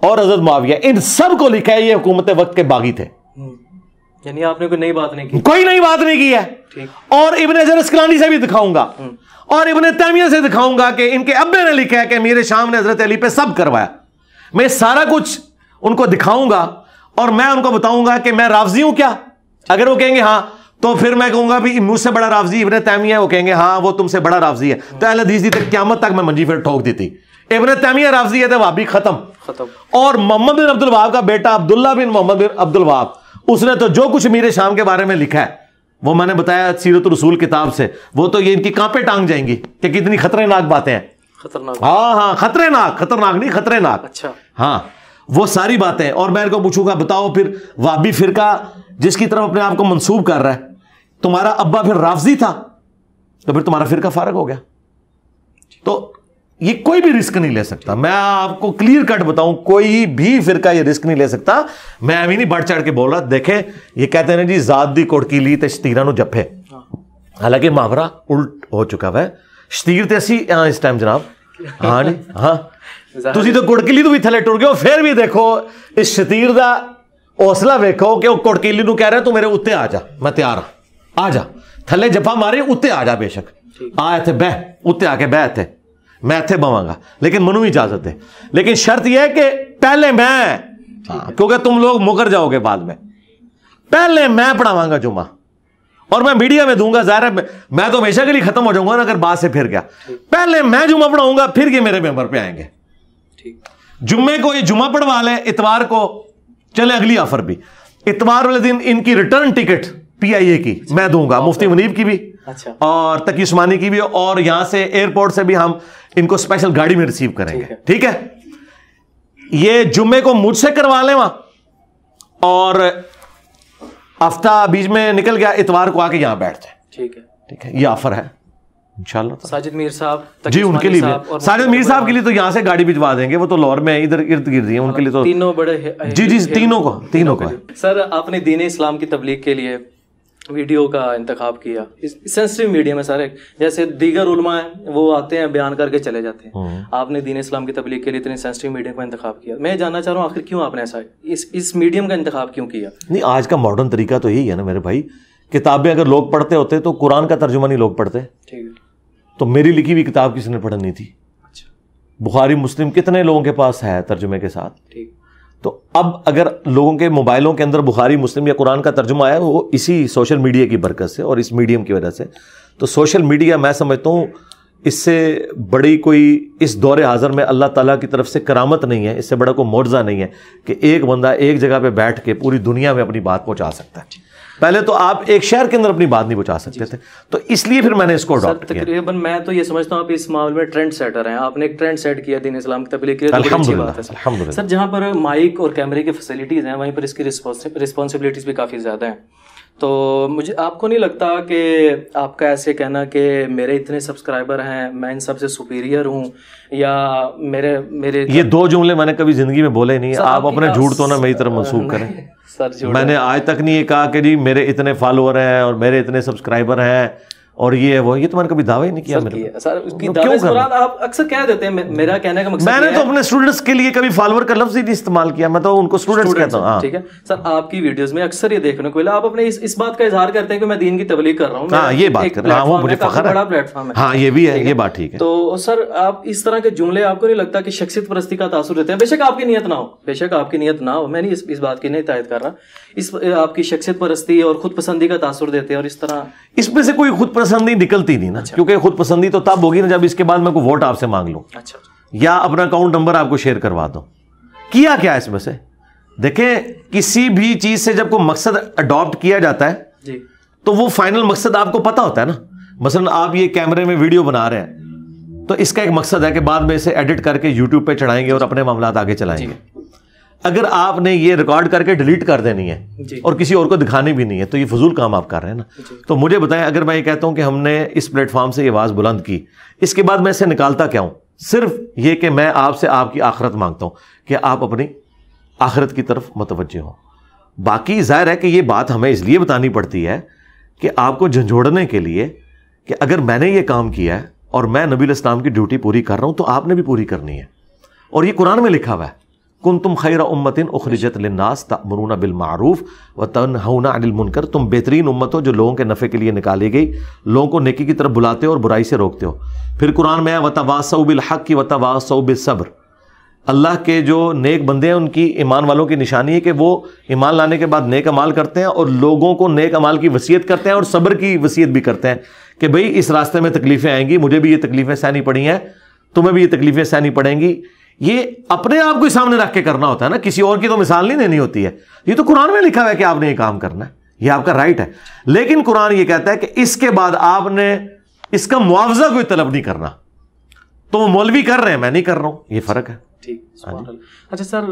और हज़रत माविया इन सबको लिखा है ये हुकूमत वक्त के बागी थे। हम्म। यानी आपने कोई नई बात नहीं की। कोई नई बात नहीं की है। और इबन अजर अस्कलानी से भी दिखाऊँगा। और इबन तैमिया से दिखाऊँगा कि इनके अब्बे ने लिखा है कि मेरे शाम ने हज़रत अली पे सब करवाया। मैं सारा कुछ उनको दिखाऊँगा और मैं उनको बताऊँगा कि मैं रावजी हूँ क्या? अगर वो कहेंगे हाँ तो फिर मैं कहूँगा भी मुझसे बड़ा रावजी इबन तैमिया वो कहेंगे हाँ वो तुमसे बड़ा रावजी है। तो अहल हदीस दी तक क्यामत तक मैं मंजी फिर ठोक दी थी। इबन तैमिया रावजी है तो वाबी खत्म। खत्म। और मोहम्मद बिन अब्दुल वहाब का बेटा अब्दुल्ला बिन मोहम्मद बिन अब्दुल वहाब उसने तो जो कुछ मीरे शाम के बारे में लिखा है वो मैंने बताया सीरत रसूल किताब से वो तो ये इनकी कांपे टांग जाएँगी कि कितनी खतरनाक बातें हैं। खतरनाक। हाँ हाँ खतरनाक खतरनाक नहीं खतरनाक। अच्छा। हाँ वो सारी बातें और मैं इनको पूछूँगा बताओ फिर वाबी फिरका जिसकी तरफ अपने आप को मंसूब कर रहा है तुम्हारा अब्बा फिर राफजी था तो फिर तुम्हारा फिरका फारग हो गया तो ये कोई भी रिस्क नहीं ले सकता मैं आपको क्लियर कट बताऊं कोई भी फिरका ये रिस्क नहीं ले सकता मैं अभी नहीं बढ़ चढ़ के बोल रहा देखें ये कहते हैं जी जात दी कोटकी ली ते शतीरा नु जफे हालांकि मुहावरा उल्ट हो चुका है शतीर ते ਅਸੀਂ हाँ इस टाइम जनाब हाँ नहीं हाँ ਤੁਸੀਂ ਤਾਂ ਕੁੜਕਲੀ ਤੋਂ ਵੀ ਥੱਲੇ ਟੁਰ ਗਏ ਹੋ ਫਿਰ ਵੀ ਦੇਖੋ ਇਸ ਸ਼ਤੀਰ ਦਾ ਹੌਸਲਾ ਵੇਖੋ ਕਿ ਉਹ ਕੁੜਕਲੀ ਨੂੰ ਕਹਿ ਰਿਹਾ ਤੂੰ ਮੇਰੇ ਉੱਤੇ ਆ ਜਾ ਮੈਂ ਤਿਆਰ ਹਾਂ ਆ ਜਾ ਥੱਲੇ ਜੱਫਾ ਮਾਰੇ ਉੱਤੇ ਆ ਜਾ ਬੇਸ਼ੱਕ ਆ ਇੱਥੇ ਬਹਿ ਉੱਤੇ ਆ ਕੇ ਬਹਿ ਇੱਥੇ ਮੈਂ ਇੱਥੇ ਬਵਾਂਗਾ लेकिन मनु इजाजत दे लेकिन शर्त यह है कि पहले मैं हाँ, क्योंकि तुम लोग मुकर जाओगे बाद में पहले मैं पढ़ावांगा जुमा और मैं मीडिया में दूंगा ज़ाहिर है मैं- मैं तो हमेशा के लिए खत्म हो जाऊंगा ना अगर बात से फिर गया पहले मैं जुमा पढ़ाऊंगा फिर ये मेरे मेंबर पे आएंगे ठीक जुम्मे को ये जुमा पढ़वा लें इतवार को चले अगली ऑफ़र भी। इतवार वाले दिन इनकी रिटर्न टिकट पीआईए की मैं दूँगा मुफ्ती मुनीब की भी अच्छा। और तकी उस्मानी की भी और यहाँ से एयरपोर्ट से भी हम इनको स्पेशल गाड़ी में रिसीव करेंगे। ठीक है। है? ये जुम्मे को मुझसे करवा लें वहाँ। और हफ़्ता बीच में निकल गया इतवार को आके यहाँ बैठ जाए ठीक है। ठीक है? ये ऑफ़र है। इंशाल्लाह साजिद मीर साहब जी उनके लिए भी। साजिद मीर साहब के लिए तो यहाँ से गाड़ी भिजवा देंगे वो तो लाहौर में इधर इर्द गिर्द ही उनके लिए तो तीनों बड़े जी जी तीनों को तीनों को सर आपने दीन इस्लाम की तबलीग के लिए वीडियो का इंतखाब किया। सेंसिटिव मीडियम है सर जैसे दीगर उलमा हैं वो आते हैं बयान करके चले जाते हम्म। हैं आपने दीन इस्लाम की तबलीग के लिए इतने सेंसिटिव मीडियम का इंतखाब किया। मैं जानना चाह रहा हूँ आखिर क्यों आपने ऐसा इस इस मीडियम का इंतखाब क्यों किया? नहीं आज का मॉडर्न तरीका तो यही है ना मेरे भाई। किताबें अगर लोग पढ़ते होते तो कुरान का तर्जुमा नहीं लोग पढ़ते। ठीक है। तो मेरी लिखी हुई किताब किसी ने पढ़नी थी। अच्छा। बुखारी मुस्लिम कितने लोगों के पास है तर्जुमे के साथ? ठीक। तो अब अगर लोगों के मोबाइलों के अंदर बुखारी मुस्लिम या कुरान का तर्जुमा आया वो इसी सोशल मीडिया की बरकत से और इस मीडियम की वजह से। तो सोशल मीडिया मैं समझता हूँ इससे बड़ी कोई इस दौरे हाज़र में अल्लाह ताला की तरफ़ से करामत नहीं है इससे बड़ा कोई मुआवजा नहीं है कि एक बंदा एक जगह पे बैठ के पूरी दुनिया में अपनी बात पहुँचा सकता है। पहले तो आप एक शहर के अंदर अपनी बात नहीं पहुँचा सकते थे। तो इसलिए फिर मैंने इसको अडॉप्ट किया। तकरीबन मैं तो ये समझता हूँ आप इस मामले में ट्रेंड सेटर हैं। आपने एक ट्रेंड सेट किया दिन इस्लाम की तबलीग के तो सर। जहाँ पर माइक और कैमरे की फैसिलिटीज़ हैं वहीं पर इसकी रिस्पॉन्सिबिलिटीज़ भी काफ़ी ज़्यादा हैं। तो मुझे आपको नहीं लगता कि आपका ऐसे कहना कि मेरे इतने सब्सक्राइबर हैं मैं इन सबसे सुपीरियर हूँ या मेरे मेरे ये दो जुमले मैंने कभी ज़िंदगी में बोले नहीं आप अपने झूठ तो ना मेरी तरफ़ मंसूब करें। सर मैंने आज तक नहीं ये कहा कि जी, मेरे इतने फॉलोअर हैं और मेरे इतने सब्सक्राइबर हैं। और ये है वो ये तो मैंने कभी दावा ही नहीं किया मेरे सर उसकी क्यों दावे इस करना? दौरान आप अक्सर कह देते हैं मेरा कहने का मकसद मैंने तो है- अपने स्टूडेंट्स के लिए कभी फॉलोअर का लफ्ज ही नहीं इस्तेमाल किया मैं तो उनको स्टूडेंट्स कहता हूँ हाँ। ठीक है? सर आपकी वीडियोस में अक्सर ये देखने को मिला आप अपने इस, इस बात का इजहार करते हैं कि मैं दीन की तबलीग कर रहा हूँ हाँ ये बात कर रहा हूँ। मुझे फखर बड़ा प्लेटफॉर्म है। हाँ ये भी है ये बात ठीक है। तो सर आप इस तरह के जुमले आपको नहीं लगता कि शख्सियत परस्ती का तासुर देते हैं? बेशक आपकी नीयत ना हो बेशक आपकी नीयत ना हो मैं नहीं इस, इस बात की नहीं तायद कर रहा। इस आपकी शख्सियत परस्ती और खुद पसंदी का तासुर देते हैं और इस तरह इसमें से कोई खुद पसंदी निकलती नहीं ना अच्छा। क्योंकि खुद पसंदी तो तब होगी ना जब इसके बाद मैं कोई वोट आपसे मांग लूँ। अच्छा। या अपना अकाउंट नंबर आपको शेयर करवा दूँ। किया क्या इसमें से? देखें किसी भी चीज़ से जब कोई मकसद अडॉप्ट किया जाता है जी। तो वो फाइनल मकसद आपको पता होता है ना। मसलन आप ये कैमरे में वीडियो बना रहे हैं तो इसका एक मकसद है कि बाद में इसे एडिट करके यूट्यूब पे चढ़ाएँगे और अपने मामला आगे चलाएँगे। अगर आपने ये रिकॉर्ड करके डिलीट कर देनी है और किसी और को दिखानी भी नहीं है तो ये फजूल काम आप कर रहे हैं ना। तो मुझे बताएँ अगर मैं ये कहता हूँ कि हमने इस प्लेटफॉर्म से ये आवाज़ बुलंद की इसके बाद मैं इसे निकालता क्या हूँ? सिर्फ़ ये कि मैं आपसे आपकी आखरत माँगता हूँ कि आप अपनी आखरत की तरफ़ मुतवजह हों। बाकी ज़ाहिर है कि ये बात हमें इसलिए बतानी पड़ती है कि आपको झंझोड़ने के लिए कि अगर मैंने ये काम किया है और मैं नबी इस्लाम की ड्यूटी पूरी कर रहा हूँ तो आपने भी पूरी करनी है। और ये कुरान में लिखा हुआ है। कुन तुम खैर उम्मतिन उखरिजत लिन्नास तमरून बिल मारूफ व तनहौना अनिल मुनकर। तुम बेहतरीन उम्मत हो जो लोगों के नफ़े के लिए निकाली गई। लोगों को नेकी की तरफ़ बुलाते हो और बुराई से रोकते हो। फिर कुरान में है वतवासौ बिल हक की वतवासौ बिल सब्र। अल्लाह के जो नेक बंदे हैं, उनकी ईमान वालों की निशानी है कि वो ईमान लाने के बाद नेक अमाल करते हैं और लोगों को नेक अमाल की वसीयत करते हैं और सब्र की वसीयत भी करते हैं कि भाई, इस रास्ते में तकलीफें आएँगी, मुझे भी ये तकलीफें सहनी पड़ी हैं, तुम्हें भी ये तकलीफें सहनी पड़ेंगी। ये अपने आप को ही सामने रख के करना होता है ना किसी और की तो मिसाल नहीं देनी होती है। ये तो कुरान में लिखा हुआ है कि आपने ये काम करना है। ये आपका राइट है। लेकिन कुरान ये कहता है कि इसके बाद आपने इसका मुआवजा कोई तलब नहीं करना। तो वो मौलवी कर रहे हैं मैं नहीं कर रहा हूँ। ये फ़र्क है। ठीक अल्लाह। अच्छा सर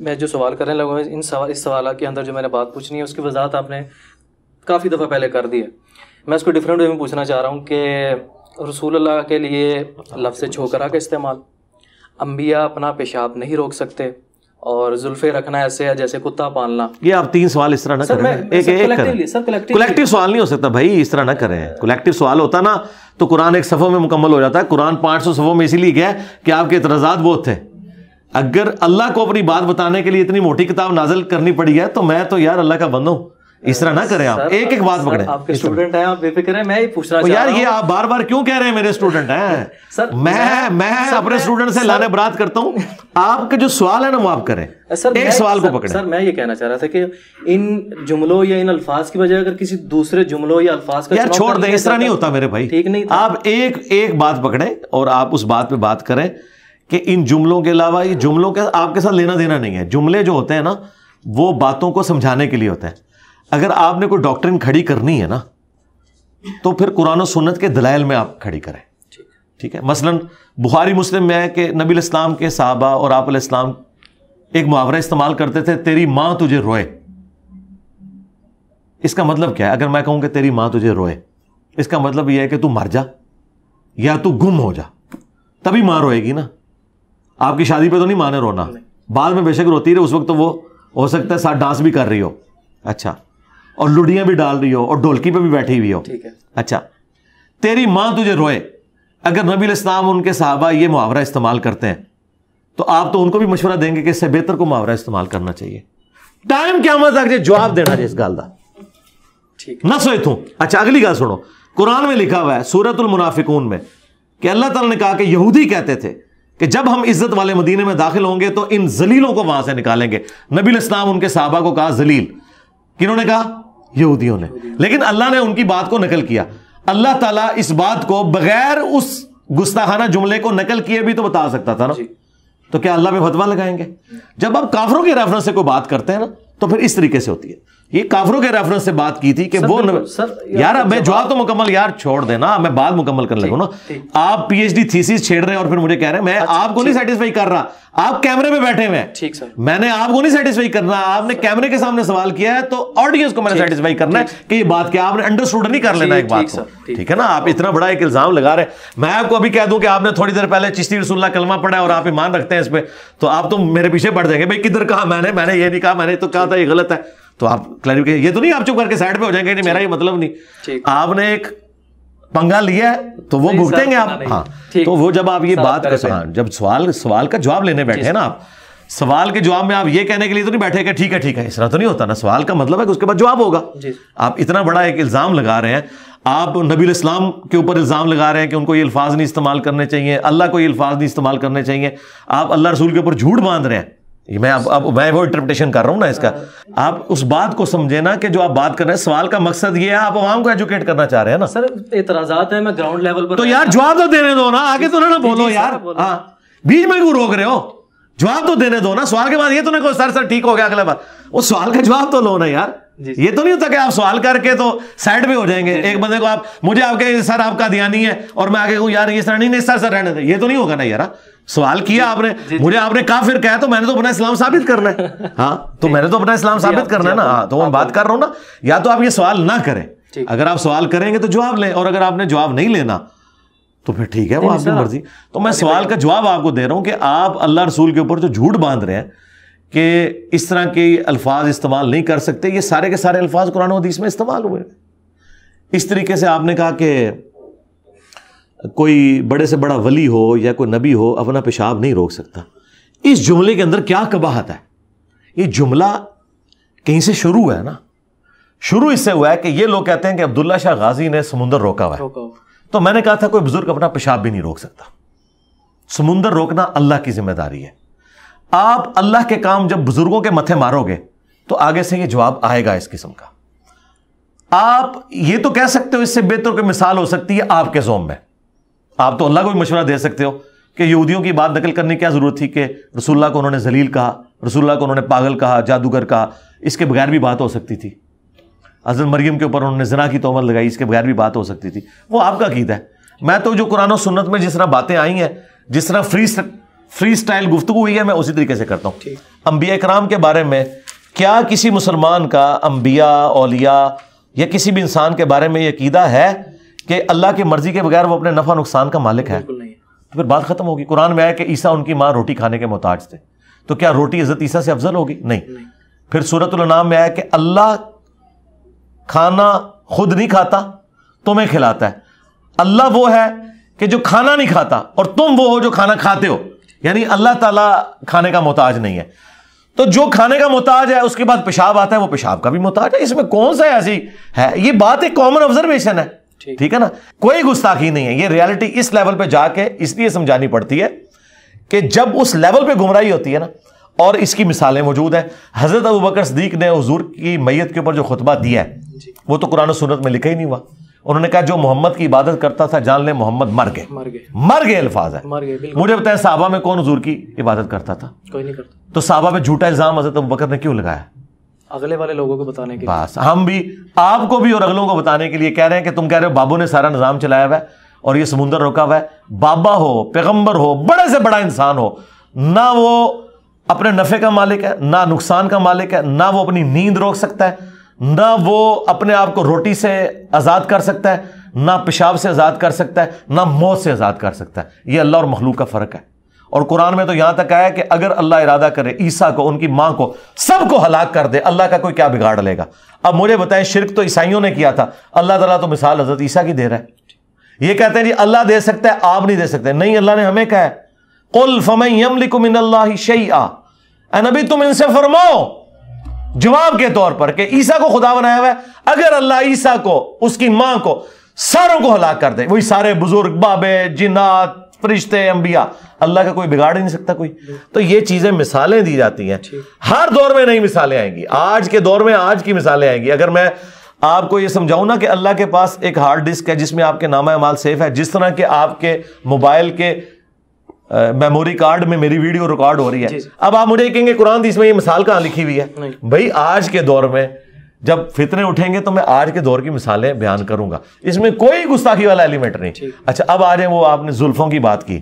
मैं जो सवाल करने लगा हूँ इन सवाल इस सवाल के अंदर जो मैंने बात पूछनी है उसकी वजाहत आपने काफ़ी दफ़ा पहले कर दी है। मैं उसको डिफरेंट वे में पूछना चाह रहा हूँ कि रसूल के लिए लफ्ज़ छोकरा का इस्तेमाल। अम्बिया अपना पेशाब नहीं रोक सकते और जुल्फे रखना ऐसे है जैसे कुत्ता पालना। ये आप तीन सवाल इस तरह ना करें। एक सर, एक करें। कलेक्टिव सवाल नहीं हो सकता भाई इस तरह ना करें। कलेक्टिव सवाल होता ना तो कुरान एक सफ़ों में मुकम्मल हो जाता है। कुरान 500 सफ़ों में इसीलिए गया कि आपके इतराजात बहुत थे। अगर अल्लाह को अपनी बात बताने के लिए इतनी मोटी किताब नाजल करनी पड़ी है तो मैं तो यार अल्लाह का बंदा हूँ। इस तरह ना करें आप। एक एक बात पकड़े। आपके स्टूडेंट हैं आप बेफिक्र हैं मैं ही पूछना तो चाह यार ये आप बार बार क्यों कह रहे हैं मेरे स्टूडेंट हैं? सर, मैं मैं- अपने स्टूडेंट से लाने बरात करता हूँ। आपके जो सवाल है ना वो आप करें। सर एक सवाल को पकड़े। सर मैं ये कहना चाह रहा था कि इन जुमलों या इन अल्फाज की बजाय अगर किसी दूसरे जुमलों या अल्फाज का यार छोड़ दें इस तरह नहीं होता मेरे भाई। ठीक नहीं आप एक एक बात पकड़े और आप उस बात पे बात करें कि इन जुमलों के अलावा ये जुमलों के आपके साथ लेना देना नहीं है। जुमले जो होते हैं ना वो बातों को समझाने के लिए होते हैं। अगर आपने कोई डॉक्ट्रिन खड़ी करनी है ना तो फिर कुरान और सुन्नत के दलाइल में आप खड़ी करें। ठीक ठीक है? मसलन बुखारी मुस्लिम में है कि नबी इस्लाम के साहबा और आप इस्लाम एक मुहावरा इस्तेमाल करते थे तेरी माँ तुझे रोए। इसका मतलब क्या है? अगर मैं कहूँ कि तेरी माँ तुझे रोए इसका मतलब यह है कि तू मर जा या तू गुम हो जा। तभी माँ रोएगी ना। आपकी शादी पे तो नहीं माँ ने रोना। बाद में बेशक रोती रहे उस वक्त तो वो हो सकता है साथ डांस भी कर रही हो। अच्छा। और लुडियाँ भी डाल रही हो और ढोलकी पे भी बैठी हुई हो। ठीक है। अच्छा तेरी माँ तुझे रोए। अगर नबी इस्लाम उनके साहबा ये मुहावरा इस्तेमाल करते हैं तो आप तो उनको भी मशवरा देंगे कि इससे बेहतर को मुहावरा इस्तेमाल करना चाहिए। टाइम क्या मत जे जवाब देना जिस गल का ठीक ना सोए तू। अच्छा अगली गल सुनो। कुरान में लिखा हुआ है सूरतुल मुनाफिकून में कि अल्लाह ताला ने कहा कि यहूदी कहते थे कि जब हम इज़्ज़त वाले मदीने में दाखिल होंगे तो इन जलीलों को वहाँ से निकालेंगे। नबी इस्लाम उनके साहबा को कहा जलील। किन्होंने कहा? यहूदियों ने। लेकिन अल्लाह ने उनकी बात को नकल किया। अल्लाह ताला इस बात को बगैर उस गुस्ताखाना जुमले को नकल किए भी तो बता सकता था ना। तो क्या अल्लाह पे फतवा लगाएँगे? जब आप काफरों के रेफरेंस से कोई बात करते हैं ना तो फिर इस तरीके से होती है। ये काफरों के रेफरेंस से बात की थी कि वो न... सर, यार यार, मैं जवाब तो मुकम्मल यार छोड़ देना मैं बात मुकम्मल करने लगू ना। आप पीएचडी थीसिस छेड़ रहे हैं और फिर मुझे कह रहे हैं मैं अच्छा, आपको नहीं सेटिस्फाई कर रहा आप कैमरे में बैठे हुए हैं। ठीक सर। मैंने आपको नहीं सेटिस्फाई करना आपने कैमरे के सामने सवाल किया है तो ऑडियंस को मैंने सेटिस्फाई करना है कि ये बात क्या आपने अंडरस्टूड नहीं कर लेना एक बात ठीक, को। ठीक। ठीक है ना? आप इतना बड़ा एक इल्ज़ाम लगा रहे मैं आपको अभी कह दूँ कि आपने थोड़ी देर पहले चिश्ती रसुल्ला कलमा पढ़ा और आप ईमान रखते हैं इस पर तो आप तो मेरे पीछे पड़ जाएँगे भाई किधर कहा मैंने? मैंने ये नहीं कहा मैंने तो कहा था ये गलत है। तो आप क्लैरिफिकेशन ये तो नहीं आप चुप करके साइड पे हो जाएँगे नहीं मेरा ये मतलब नहीं। आपने एक पंगा लिया है तो वो भुगतेंगे आप। हाँ तो वो जब आप ये बात कर हाँ, जब सवाल सवाल का जवाब लेने बैठे हैं ना आप सवाल के जवाब में आप ये कहने के लिए तो नहीं बैठे कि ठीक है ठीक है इस तरह तो नहीं होता ना। सवाल का मतलब है कि उसके बाद जवाब होगा। आप इतना बड़ा एक इल्ज़ाम लगा रहे हैं। आप नबी इस्लाम के ऊपर इल्ज़ाम लगा रहे हैं कि उनको ये अल्फाज नहीं इस्तेमाल करने चाहिए अल्लाह को ये अल्फाज नहीं इस्तेमाल करने चाहिए। आप अल्लाह रसूल के ऊपर झूठ बाँध रहे हैं। मैं अब अब मैं वो इंटरप्रिटेशन कर रहा हूँ ना इसका। आप उस बात को समझे ना कि जो आप बात कर रहे हैं सवाल का मकसद ये है आप आवाम को एजुकेट करना चाह रहे हैं ना। सर एतराजात है मैं ग्राउंड लेवल पर तो यार जवाब तो देने दो ना आगे तो ना ना बोलो यार। हाँ बीच में क्यों रोक रहे हो? जवाब तो देने दो ना सवाल के बाद ये तो ना कहो सर सर ठीक हो गया अगले बार। वो सवाल का जवाब तो लो ना यार। ये तो नहीं होता कि आप सवाल करके तो साइड में हो जाएँगे। एक बंदे को आप मुझे आपके सर आपका ध्यान नहीं है और मैं आगे कहूँ यार ये सर नहीं नहीं सर सर रहने दे। ये तो नहीं होगा ना यार हाँ? सवाल किया आपने मुझे आपने काफिर कहा तो मैंने तो अपना इस्लाम साबित करना है। हाँ तो मैंने तो अपना इस्लाम साबित करना है ना। हाँ तो मैं बात कर रहा हूँ ना। या तो आप ये सवाल ना करें। अगर आप सवाल करेंगे तो जवाब लें और अगर आपने जवाब नहीं लेना तो फिर ठीक है वो आपकी मर्ज़ी। तो मैं सवाल का जवाब आपको दे रहा हूँ कि आप अल्लाह रसूल के ऊपर जो झूठ बाँध रहे हैं कि इस तरह के अल्फाज इस्तेमाल नहीं कर सकते। ये सारे के सारे अल्फाज कुरान और हदीस में इस्तेमाल हुए। इस तरीके से आपने कहा कि कोई बड़े से बड़ा वली हो या कोई नबी हो अपना पेशाब नहीं रोक सकता। इस जुमले के अंदर क्या कबाहत है? ये जुमला कहीं से शुरू हुआ है ना? शुरू इससे हुआ है कि ये लोग कहते हैं कि अब्दुल्ला शाह गाजी ने समुंदर रोका हुआ है। तो मैंने कहा था कोई बुज़ुर्ग अपना पेशाब भी नहीं रोक सकता। समुंदर रोकना अल्लाह की ज़िम्मेदारी है। आप अल्लाह के काम जब बुज़ुर्गों के मथे मारोगे तो आगे से ये जवाब आएगा इस किस्म का। आप ये तो कह सकते हो, इससे बेहतर कोई मिसाल हो सकती है आपके जोम में। आप तो अल्लाह को भी मशवरा दे सकते हो कि यहूदियों की बात नकल करने की क्या ज़रूरत थी कि रसुल्ला को उन्होंने जलील कहा रसुल्ला को उन्होंने पागल कहा, जादूगर कहा, इसके बगैर भी बात हो सकती थी। हज़रत मरियम के ऊपर उन्होंने जना की तोमत लगाई, इसके बगैर भी बात हो सकती थी। वो आपका कीदा है। मैं तो जो कुरान सुन्नत में जिस तरह बातें आई हैं, जिस तरह फ्री फ्री स्टाइल गुफ्तु हुई है मैं उसी तरीके से करता हूँ। अम्बिया कराम के बारे में क्या किसी मुसलमान का अम्बिया ओलिया या किसी भी इंसान के बारे में यकीदा है कि अल्लाह की मर्ज़ी के बगैर वो अपने नफा नुकसान का मालिक है? बिल्कुल नहीं है। तो फिर बात खत्म होगी। कुरान में आया कि ईसा उनकी माँ रोटी खाने के मोहताज थे। तो क्या रोटी इज़्ज़त ईसा से अफजल होगी? नहीं, नहीं। फिर सूरतुल नाम में आया कि अल्लाह खाना खुद नहीं खाता तुम्हें खिलाता है। अल्लाह वो है कि जो खाना नहीं खाता और तुम वो हो जो खाना खाते हो। यानी अल्लाह ताला खाने का मोहताज नहीं है। तो जो खाने का मोहताज है उसके बाद पेशाब आता है वो पेशाब का भी मोहताज है। इसमें कौन सा ऐसी है? ये बात एक कॉमन ऑब्जर्वेशन है। ठीक। है ना? कोई गुस्ताखी नहीं है। ये रियलिटी इस लेवल पे जाके इसलिए समझानी पड़ती है कि जब उस लेवल पे गुमराही होती है ना और इसकी मिसालें मौजूद हैं। हज़रत अबू बकर सदीक ने हुजूर की मैयत के ऊपर जो खुतबा दिया है वो तो कुरान सुन्नत में लिखा ही नहीं हुआ। उन्होंने कहा जो मोहम्मद की इबादत करता था जान ले मोहम्मद मर गए। मर गए। मर गए अल्फाज है। मर गए मुझे बताया साहबा में कौन हुजूर की इबादत करता था? कोई नहीं करता। तो साहबा पे झूठा इल्ज़ाम हज़रत बकर ने क्यों लगाया? अगले वाले लोगों को बताने के बस हम भी आपको भी और अगलों को बताने के लिए कह रहे हैं कि तुम कह रहे हो बाबू ने सारा निज़ाम चलाया हुआ है और ये समुंदर रोका हुआ है। बाबा हो पैगंबर हो बड़े से बड़ा इंसान हो ना वो अपने नफे का मालिक है ना नुकसान का मालिक है ना वो अपनी नींद रोक सकता है। ना वो अपने आप को रोटी से आज़ाद कर सकता है, ना पेशाब से आज़ाद कर सकता है, ना मौत से आज़ाद कर सकता है। ये अल्लाह और मखलूक का फ़र्क है। और कुरान में तो यहाँ तक आया कि अगर अल्लाह इरादा करे, ईसा को, उनकी माँ को, सबको हलाक कर दे, अल्लाह का कोई क्या बिगाड़ लेगा? अब मुझे बताएँ, शिरक तो ईसाइयों ने किया था। अल्लाह ताला तो मिसाल हज़रत ईसा की दे रहा है। ये कहते हैं जी, अल्लाह दे सकता है, आप नहीं दे सकते। नहीं, अल्लाह ने हमें कहा है, कुल फमयमलिकुमिन अल्लाह शैआ ए नबी, तुम इनसे फरमाओ। जवाब के तौर पर कि ईसा को खुदा बनाया हुआ है। अगर अल्लाह ईसा को उसकी माँ को सारों को हलाक कर दे वही सारे बुज़ुर्ग बाबे जिन्नात फरिश्ते अंबिया अल्लाह का कोई बिगाड़ ही नहीं सकता कोई। तो ये चीज़ें मिसालें दी जाती हैं। हर दौर में नई मिसालें आएँगी। आज के दौर में आज की मिसालें आएँगी। अगर मैं आपको ये समझाऊं ना कि अल्लाह के पास एक हार्ड डिस्क है जिसमें आपके नामा माल सेफ़ है जिस तरह के आपके मोबाइल के मेमोरी कार्ड में मेरी वीडियो रिकॉर्ड हो रही है। अब आप मुझे कहेंगे कुरान हदीस में ये मिसाल कहाँ लिखी हुई है? भाई आज के दौर में जब फितने उठेंगे तो मैं आज के दौर की मिसालें बयान करूँगा। इसमें कोई गुस्ताखी वाला एलिमेंट नहीं। अच्छा अब आ जाए वो आपने जुल्फों की बात की।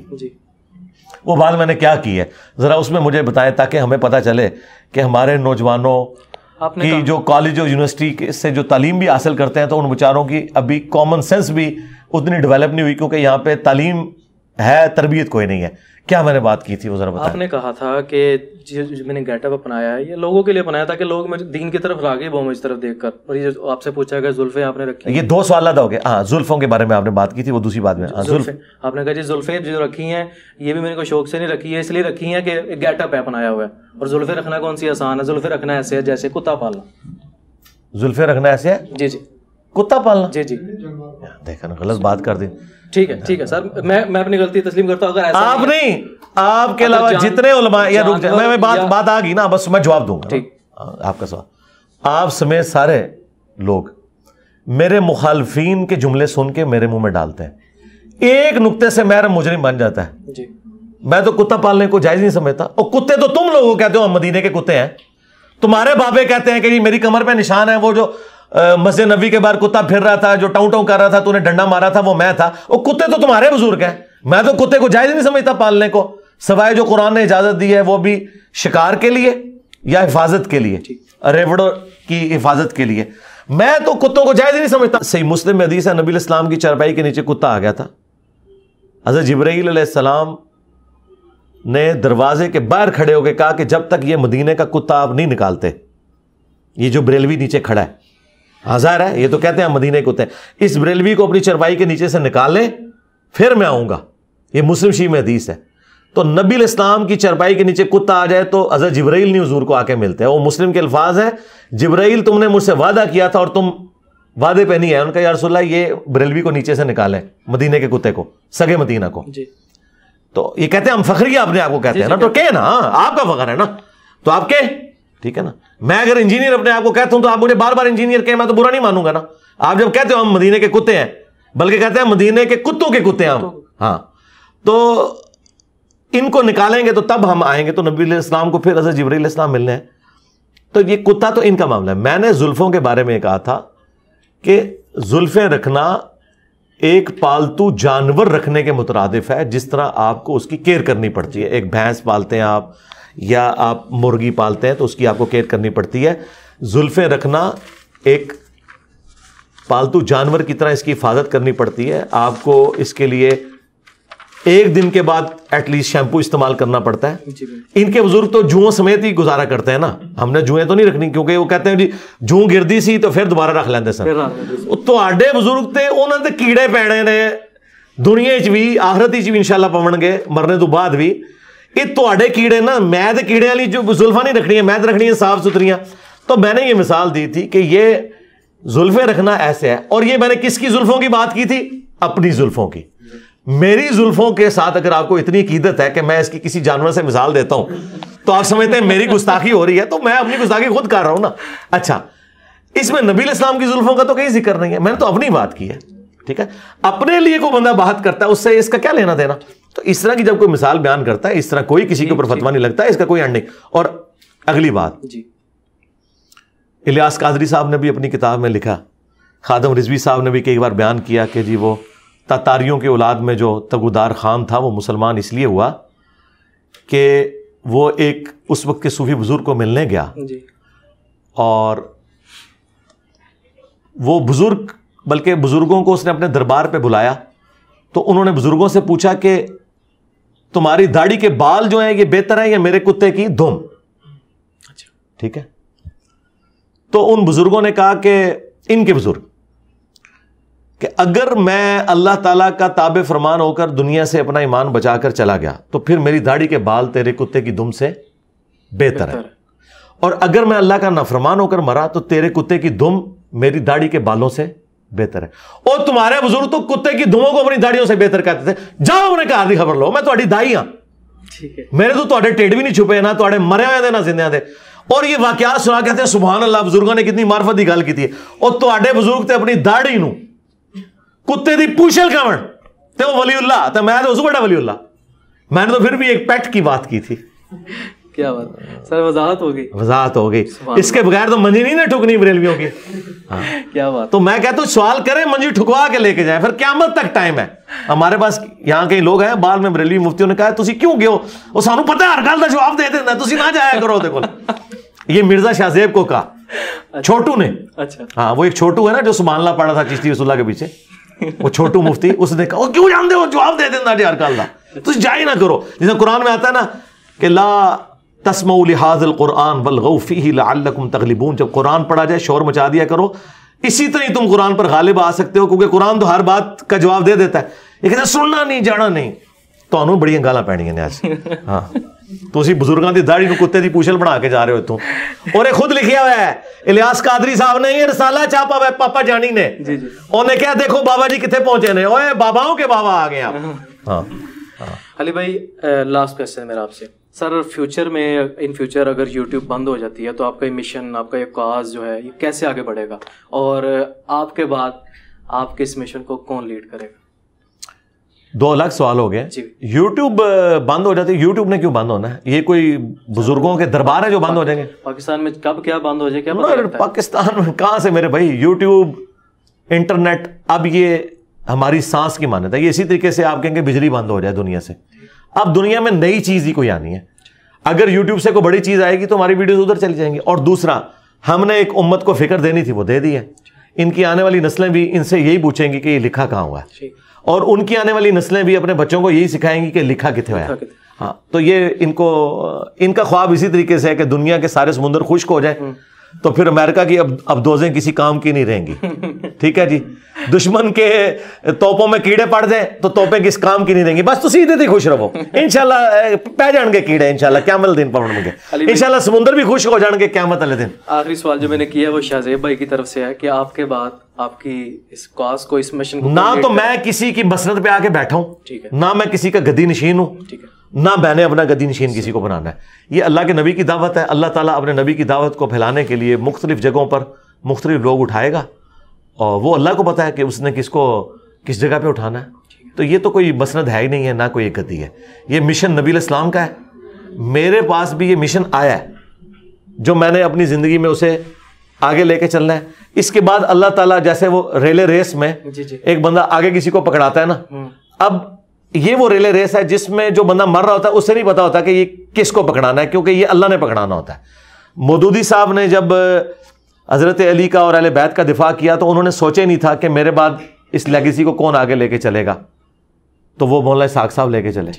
वो बात मैंने क्या की है? ज़रा उसमें मुझे बताएँ ताकि हमें पता चले कि हमारे नौजवानों की जो कॉलेज और यूनिवर्सिटी से जो तालीम भी हासिल करते हैं तो उन बेचारों की अभी कॉमन सेंस भी उतनी डेवलप नहीं हुई क्योंकि यहाँ पे तालीम है तरबियत कोई नहीं है। क्या मैंने बात की थी वो ज़रा बताएँ। आपने कहा था कि जो मैंने गेटअप अपनाया है ये लोगों के लिए अपनाया ताकि लोग मुझे दीन की तरफ़ रागे वो मुझ तरफ़ देखकर। और ये आपसे पूछा गया जुल्फे आपने रखी ये दो सवाल हो गए हाँ जुल्फों के बारे में आपने बात की थी वो दूसरी बात में। हाँ, जुल्फे आपने कहा जी जुल्फे जो रखी हैं ये भी मैंने कोई शौक से नहीं रखी है इसलिए रखी है कि गेटअप है अपनाया हुआ है। और जुल्फे रखना कौन सी आसान है? जुल्फे रखना ऐसे है जैसे कुत्ता पालना। जुल्फे रखना ऐसे है? जी जी। कुत्ता पालना? जी जी। देखा ना गलत बात कर दी। ठीक है ठीक है सर। मैं मैं अपनी गलती तस्लीम करता हूँ अगर ऐसा आप नहीं आपके अलावा जितने उलमा या रुक जाए मैं बात बात आ गई ना बस मैं जवाब दूँगा ठीक। आपका सवाल। आप समेत सारे लोग मेरे मुखालफीन के जुमले सुन के मेरे मुँह में डालते हैं। एक नुक्ते से मेरा मुजरिम बन जाता है। जी। मैं तो कुत्ता पालने को जायज़ नहीं समझता और कुत्ते तो तुम लोगों कहते हो हम मदीने के कुत्ते हैं। तुम्हारे बाबे कहते हैं कि जी मेरी कमर पे निशान है वो जो मस्जिद नबी के बाहर कुत्ता फिर रहा था जो टाउ टाउ कर रहा था तूने डंडा मारा था वो मैं था। वो कुत्ते तो तुम्हारे बुज़ुर्ग हैं। मैं तो कुत्ते को जायज़ नहीं समझता पालने को। सवाए जो कुरान ने इजाज़त दी है वो भी शिकार के लिए या हिफाजत के लिए? रेवड़ों की हिफाजत के लिए। मैं तो कुत्तों को जायज़ नहीं समझता। सही मुस्लिम में हदीस है नबी इस्लाम की चरपाई के नीचे कुत्ता आ गया था। हज़रत जबरील ने दरवाजे के बाहर खड़े होकर कहा कि जब तक ये मदीने का कुत्ता आप नहीं निकालते ये जो बरेलवी नीचे खड़ा है हज़ार है ये तो कहते हैं मदीने के कुत्ते इस बरेलवी को अपनी चरपाई के नीचे से निकाल लें फिर मैं आऊँगा। ये मुस्लिम शी में हदीस है। तो नबी इस्लाम की चरपाई के नीचे कुत्ता आ जाए तो अजर जबराइल नहीं हजूर को आके मिलते हैं। वो मुस्लिम के अल्फाज है जबराइल तुमने मुझसे वादा किया था और तुम वादे पे नहीं है उनका यार रसूलल्लाह ये बरेलवी को नीचे से निकालें मदीने के कुत्ते को सगे मदीना को। तो ये कहते हैं हम फखरी अपने आप को कहते हैं ना तो कहे ना आपका फखर है ना। तो आप कहे ठीक है ना? मैं अगर इंजीनियर अपने आप को कहता हूँ तो आप मुझे बार बार इंजीनियर कहे मैं तो बुरा नहीं मानूँगा ना। आप जब कहते हो हम मदीने के कुत्ते हैं बल्कि कहते हैं मदीने के कुत्तों के कुत्ते हैं हम। हाँ। तो इनको निकालेंगे तो तब हम आएँगे। तो नबी इस्लाम को फिर हज़रत जबरील इस्लाम मिलने हैं। तो ये कुत्ता तो इनका मामला है। मैंने जुल्फों के बारे में कहा था कि जुल्फें रखना एक पालतू जानवर रखने के मुतरदिफ है जिस तरह आपको उसकी केयर करनी पड़ती है। एक भैंस पालते हैं आप या आप मुर्गी पालते हैं तो उसकी आपको केयर करनी पड़ती है जुल्फें रखना एक पालतू जानवर की तरह इसकी हिफाजत करनी पड़ती है आपको इसके लिए एक दिन के बाद एटलीस्ट शैम्पू इस्तेमाल करना पड़ता है जी बिल्कुल। इनके बुजुर्ग तो जुओं समेत ही गुजारा करते हैं ना हमने जुएं तो नहीं रखनी क्योंकि वो कहते हैं जी जू गिरदी सी तो फिर दोबारा रख लेंगे सर फिर रात में ਉਹ ਤੁਹਾਡੇ ਬਜ਼ੁਰਗ ਤੇ ਉਹਨਾਂ ਦੇ ਕੀੜੇ ਪੈਣੇ ਨੇ ਦੁਨੀਆ 'ਚ ਵੀ ਆਖਰਤ 'ਚ ਵੀ ਇਨਸ਼ਾਅੱਲਾ ਪਵਣਗੇ ਮਰਨੇ ਤੋਂ ਬਾਅਦ ਵੀ ये थोड़े तो कीड़े ना ਮੈਂ ਤੇ ਕੀੜਿਆਂ ਲਈ ਜੋ ਜ਼ੁਲਫਾਂ ਨਹੀਂ ਰੱਖਣੀਆਂ, ਮੈਂ ਤਾਂ ਰੱਖਣੀਆਂ साफ़ ਸੁਥਰੀਆਂ। तो मैंने ये मिसाल दी थी कि ये जुल्फे रखना ऐसे है और ये मैंने किसकी जुल्फों की बात की थी अपनी जुल्फों की मेरी जुल्फों के साथ अगर आपको इतनी कीदत है कि मैं इसकी किसी जानवर से मिसाल देता हूँ तो आप समझते हैं मेरी गुस्ताखी हो रही है तो मैं अपनी गुस्ताखी खुद कर रहा हूँ ना अच्छा इसमें नबील इस्लाम की जुल्फों का तो कहीं ज़िक्र नहीं है मैंने तो अपनी बात की है ठीक है अपने लिए कोई बंदा बात करता है उससे इसका क्या लेना देना तो इस तरह की जब कोई मिसाल बयान करता है इस तरह कोई किसी के ऊपर फतवा नहीं लगता है इसका कोई अंड नहीं। और अगली बात। इलियास कादरी साहब ने भी अपनी किताब में लिखा। खादम रिजवी साहब ने भी कई बार बयान किया कि जी वो तातारियों के औलाद में जो तगुदार खान था वो मुसलमान इसलिए हुआ कि वो एक उस वक्त के सूफी बुज़ुर्ग को मिलने गया। और वो बुज़ुर्ग बल्कि बुज़ुर्गों को उसने अपने दरबार पे बुलाया। तो उन्होंने बुज़ुर्गों से पूछा कि तुम्हारी दाढ़ी के बाल जो हैं ये बेहतर हैं या मेरे कुत्ते की? धुम। अच्छा ठीक है? तो उन बुज़ुर्गों ने कहा कि इनके बुज़ुर्ग कि अगर मैं अल्लाह ताला का ताबे फरमान होकर दुनिया से अपना ईमान बचाकर चला गया तो फिर मेरी दाढ़ी के बाल तेरे कुत्ते की दुम से बेहतर है। बेहतर। है। और अगर मैं अल्लाह का नाफरमान होकर मरा तो तेरे कुत्ते की दुम मेरी दाढ़ी के बालों से बेहतर है। और तुम्हारे बुज़ुर्ग तो कुत्ते की धुओं को अपनी दाड़ियों से बेहतर कहते थे। जाओ अपने घर की खबर लो। मैं थोड़ी दाई हाँ। मेरे तो थोड़े टेढ़ भी नहीं छुपे ना थोड़े मरे हुए थे ना जिंदे थे। और ये वाकया सुना कहते हैं सुबहान अल्लाह बुज़ुर्गों ने कितनी मार्फत की गल की थी और थोड़े बुज़ुर्ग थे अपनी दाढ़ी कुत्ते की पूछल कमण तो वलीउल्ला तो मैं तो उस बड़ा वलीउल्ला मैंने तो फिर भी एक पेट की बात की थी। क्या बात? सर वजाहत होगी वजाहत हो गई। इसके बगैर तो मंजी नहीं ना ठुकनी बरेलवियों की। हाँ। क्या बात? तो मैं कहता हूँ सवाल करें मंजी ठुकवा के लेके जाए। फिर क्यामत तक टाइम है। हमारे पास यहाँ कई लोग हैं बाल में बरेलवी मुफ्तियों ने कहा तुम क्यों गए वो सानू पता है हर गल का जवाब दे देना तुम ना जाया करो देखो ये मिर्ज़ा शाहजेब को कहा। छोटू ने। अच्छा। हाँ वो एक छोटू है ना जो सुमानला पड़ा था चिश्ती रसुल्ला के पीछे। वो छोटू मुफ्ती उसने कहा क्यों जानते हो? जवाब दे देना जी हर गल का तुम जा ही ना करो। जैसे कुरान में आता है ना कि ला तस्म लिहाजल कुरान वलगफ़ी लकुम तगलिबून। जब कुरान पढ़ा जाए शोर मचा दिया करो। इसी तरह ही तुम कुरान पर गालिब आ सकते हो क्योंकि कुरान तो हर बात का जवाब दे देता है। लेकिन सुनना नहीं जाना नहीं ਤੁਹਾਨੂੰ ਬੜੀਆਂ ਗਾਲਾਂ ਪੈਣੀਆਂ ਨੇ ਅੱਜ ਹਾਂ ਤੁਸੀਂ ਬਜ਼ੁਰਗਾਂ ਦੀ ਦਾੜੀ ਨੂੰ ਕੁੱਤੇ ਦੀ ਪੂਛਲ ਬਣਾ ਕੇ ਜਾ ਰਹੇ ਹੋ ਇਤੋਂ ਔਰ ਇਹ ਖੁਦ ਲਿਖਿਆ ਹੋਇਆ ਹੈ ਇਲਿਆਸ ਕਾਦਰੀ ਸਾਹਿਬ ਨੇ ਇਹ ਰਸਾਲਾ ਛਾਪਾ ਹੋਇਆ ਪਾਪਾ ਜਾਨੀ ਨੇ ਜੀ ਜੀ ਉਹਨੇ ਕਿਹਾ ਦੇਖੋ ਬਾਬਾ ਜੀ ਕਿੱਥੇ के बाबा आ गए हाँ।, हाँ। अली भाई लास्ट क्वेश्चन मेरा आपसे। सर फ्यूचर में इन फ्यूचर अगर यूट्यूब बंद हो जाती है तो आपका ये मिशन आपका ये काज जो है ये कैसे आगे बढ़ेगा? और आपके बाद आपके इस मिशन को कौन लीड करेगा? दो अलग सवाल हो गए। यूट्यूब बंद हो जाती है। यूट्यूब ने क्यों बंद होना है? ये कोई बुज़ुर्गों के दरबार है जो बंद हो जाएँगे। पाकिस्तान में कब क्या बंद हो जाए क्या पता? पाकिस्तान में कहाँ से मेरे भाई यूट्यूब इंटरनेट अब ये हमारी सांस की मान्यता है। ये इसी तरीके से आप कहेंगे बिजली बंद हो जाए दुनिया से। अब दुनिया में नई चीज़ ही कोई आनी है। अगर यूट्यूब से कोई बड़ी चीज़ आएगी तो हमारी वीडियोस उधर चली जाएँगी। और दूसरा हमने एक उम्मत को फ़िक्र देनी थी वो दे दी है। इनकी आने वाली नस्लें भी इनसे यही पूछेंगी कि ये लिखा कहाँ हुआ है। और उनकी आने वाली नस्लें भी अपने बच्चों को यही सिखाएँगी कि लिखा कितने हुआ है। हाँ। तो ये इनको इनका ख्वाब इसी तरीके से है कि दुनिया के सारे समुद्र खुश्क हो जाए। तो फिर अमेरिका की अब अब दोजें किसी काम की नहीं रहेंगी। ठीक है जी? दुश्मन के तोपों में कीड़े पड़ जाए तो तोपें किस काम की नहीं रहेंगी। बस तुम सीधे खुश रहो। अ, पै जाएँगे कीड़े इनशाला क्या क्यामत दिन पवन अली के भाई- इंशाल्लाह समुद्र भी खुश हो जाएँगे क्यामत वाले दिन। आखिरी सवाल जो मैंने किया वो शाहजेब भाई की तरफ़ से है कि आपके बाद आपकी इस काज को इस मिशन को ना तो मैं किसी की मसरत पे आके बैठा हूँ ठीक है। ना मैं किसी का गद्दी नशीन हूँ। ठीक है। ना मैंने अपना गद्दी नशीन किसी को बनाना है। ये अल्लाह के नबी की दावत है। अल्लाह ताला अपने नबी की दावत को फैलाने के लिए मुख्तलिफ़ जगहों पर मुख्तलिफ़ लोग उठाएगा। और वो अल्लाह को पता है कि उसने किसको किस जगह पे उठाना है। तो ये तो कोई मसनद है ही नहीं है ना कोई एक गद्दी है। ये मिशन नबी इस्लाम का है। मेरे पास भी ये मिशन आया है जो मैंने अपनी ज़िंदगी में उसे आगे लेके चलना है। इसके बाद अल्लाह ताला जैसे वो रेले रेस में एक बंदा आगे किसी को पकड़ाता है ना। हम्म, अब ये वो रिले रेस है जिसमें जो बंदा मर रहा होता है उसे नहीं पता होता कि ये किसको पकड़ाना है क्योंकि ये अल्लाह ने पकड़ाना होता है। मदूदी साहब ने जब हज़रत अली का और अहले बैत का दिफा किया तो उन्होंने सोचा ही नहीं था कि मेरे बाद इस लेगेसी को कौन आगे लेके चलेगा। तो वो मौला साग साहब लेके चले।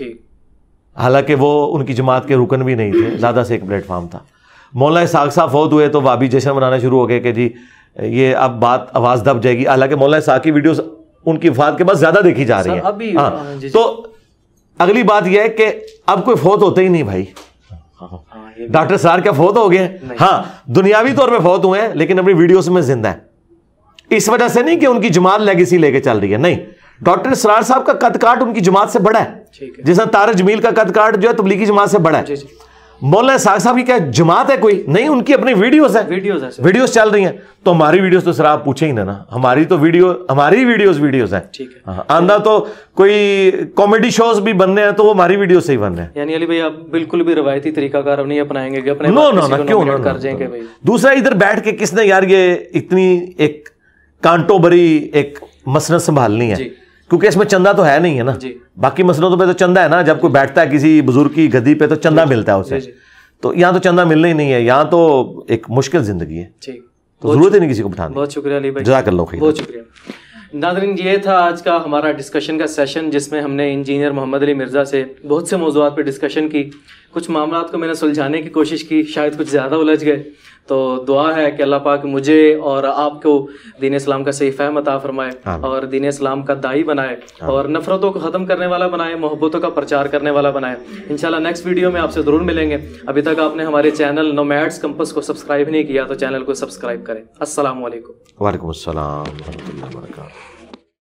हालाँकि वो उनकी जमात के रुकन भी नहीं थे ज़्यादा से एक प्लेटफार्म था। मौला साग साहब फौत हुए तो वाबी जश्न मनाना शुरू हो गए कि जी ये अब बात आवाज़ दब जाएगी। हालाँकि मौला साग की वीडियोस उनकी वफात के बाद ज़्यादा देखी जा रही है। अभी- हाँ, हाँ। तो अगली बात यह है कि अब कोई फौत होते ही नहीं भाई। हाँ डॉक्टर सार क्या फौत हो गए? हैं? हाँ दुनियावी तौर पे फौत हुए हैं लेकिन अपनी वीडियोस में ज़िंदा है। इस वजह से नहीं कि उनकी जमात लेगेसी लेके चल रही है नहीं। डॉक्टर सरार साहब का कद काट उनकी जमात से बड़ा है। है। जैसा तारक जमील का कद काट जो है तबलीगी जमात से बड़ा है। मौलाना साग साहब की क्या जमात है कोई? नहीं उनकी अपनी वीडियोस है। वीडियोस है वीडियोस चल रही हैं। तो हमारी वीडियोस तो सर आप पूछे ही ना ना। हमारी तो वीडियो हमारी वीडियोस वीडियोस हैं। ठीक है। हाँ, आंदा तो कोई कॉमेडी शोज़ भी बन रहे हैं तो वो हमारी वीडियो से ही बन रहे हैं। यानी अली भाई आप बिल्कुल भी रवायती तरीकाकार नहीं अपनाएँगे अपने नो नो ना क्यों ना कर जाएँगे भाई? दूसरा इधर बैठ के किसने यार ये इतनी एक कांटो भरी एक मसनत संभालनी है? जी। क्योंकि इसमें चंदा तो है नहीं है ना। जी। बाकी मसनतों पे तो चंदा है ना जब कोई बैठता है किसी बुज़ुर्ग की गद्दी पे तो चंदा मिलता है उसे। तो यहाँ तो चंदा मिलना ही नहीं है यहाँ तो एक मुश्किल ज़िंदगी है। तो ज़रूरत ही नहीं किसी को बिठाने बहुत शुक्रिया अली भाई। बहुत शुक्रिया। नाजरीन ये था आज का हमारा डिस्कशन का सेशन जिसमें हमने इंजीनियर मोहम्मद अली मिर्ज़ा से बहुत से मौजूद पर डिस्कशन की। कुछ मामला को मैंने सुलझाने की कोशिश की शायद कुछ ज़्यादा उलझ गए। तो दुआ है कि अल्लाह पाक मुझे और आपको दीन इस्लाम का सही फहम अता फरमाए और दीन इस्लाम का दाई बनाए और नफ़रतों को ख़त्म करने वाला बनाए मोहब्बतों का प्रचार करने वाला बनाए। इंशाल्लाह नेक्स्ट वीडियो में आपसे ज़रूर मिलेंगे। अभी तक आपने हमारे चैनल नोमैड्स कंपस को सब्सक्राइब नहीं किया तो चैनल को सब्सक्राइब करें। अस्सलाम वालेकुम वालेकुम अस्सलाम।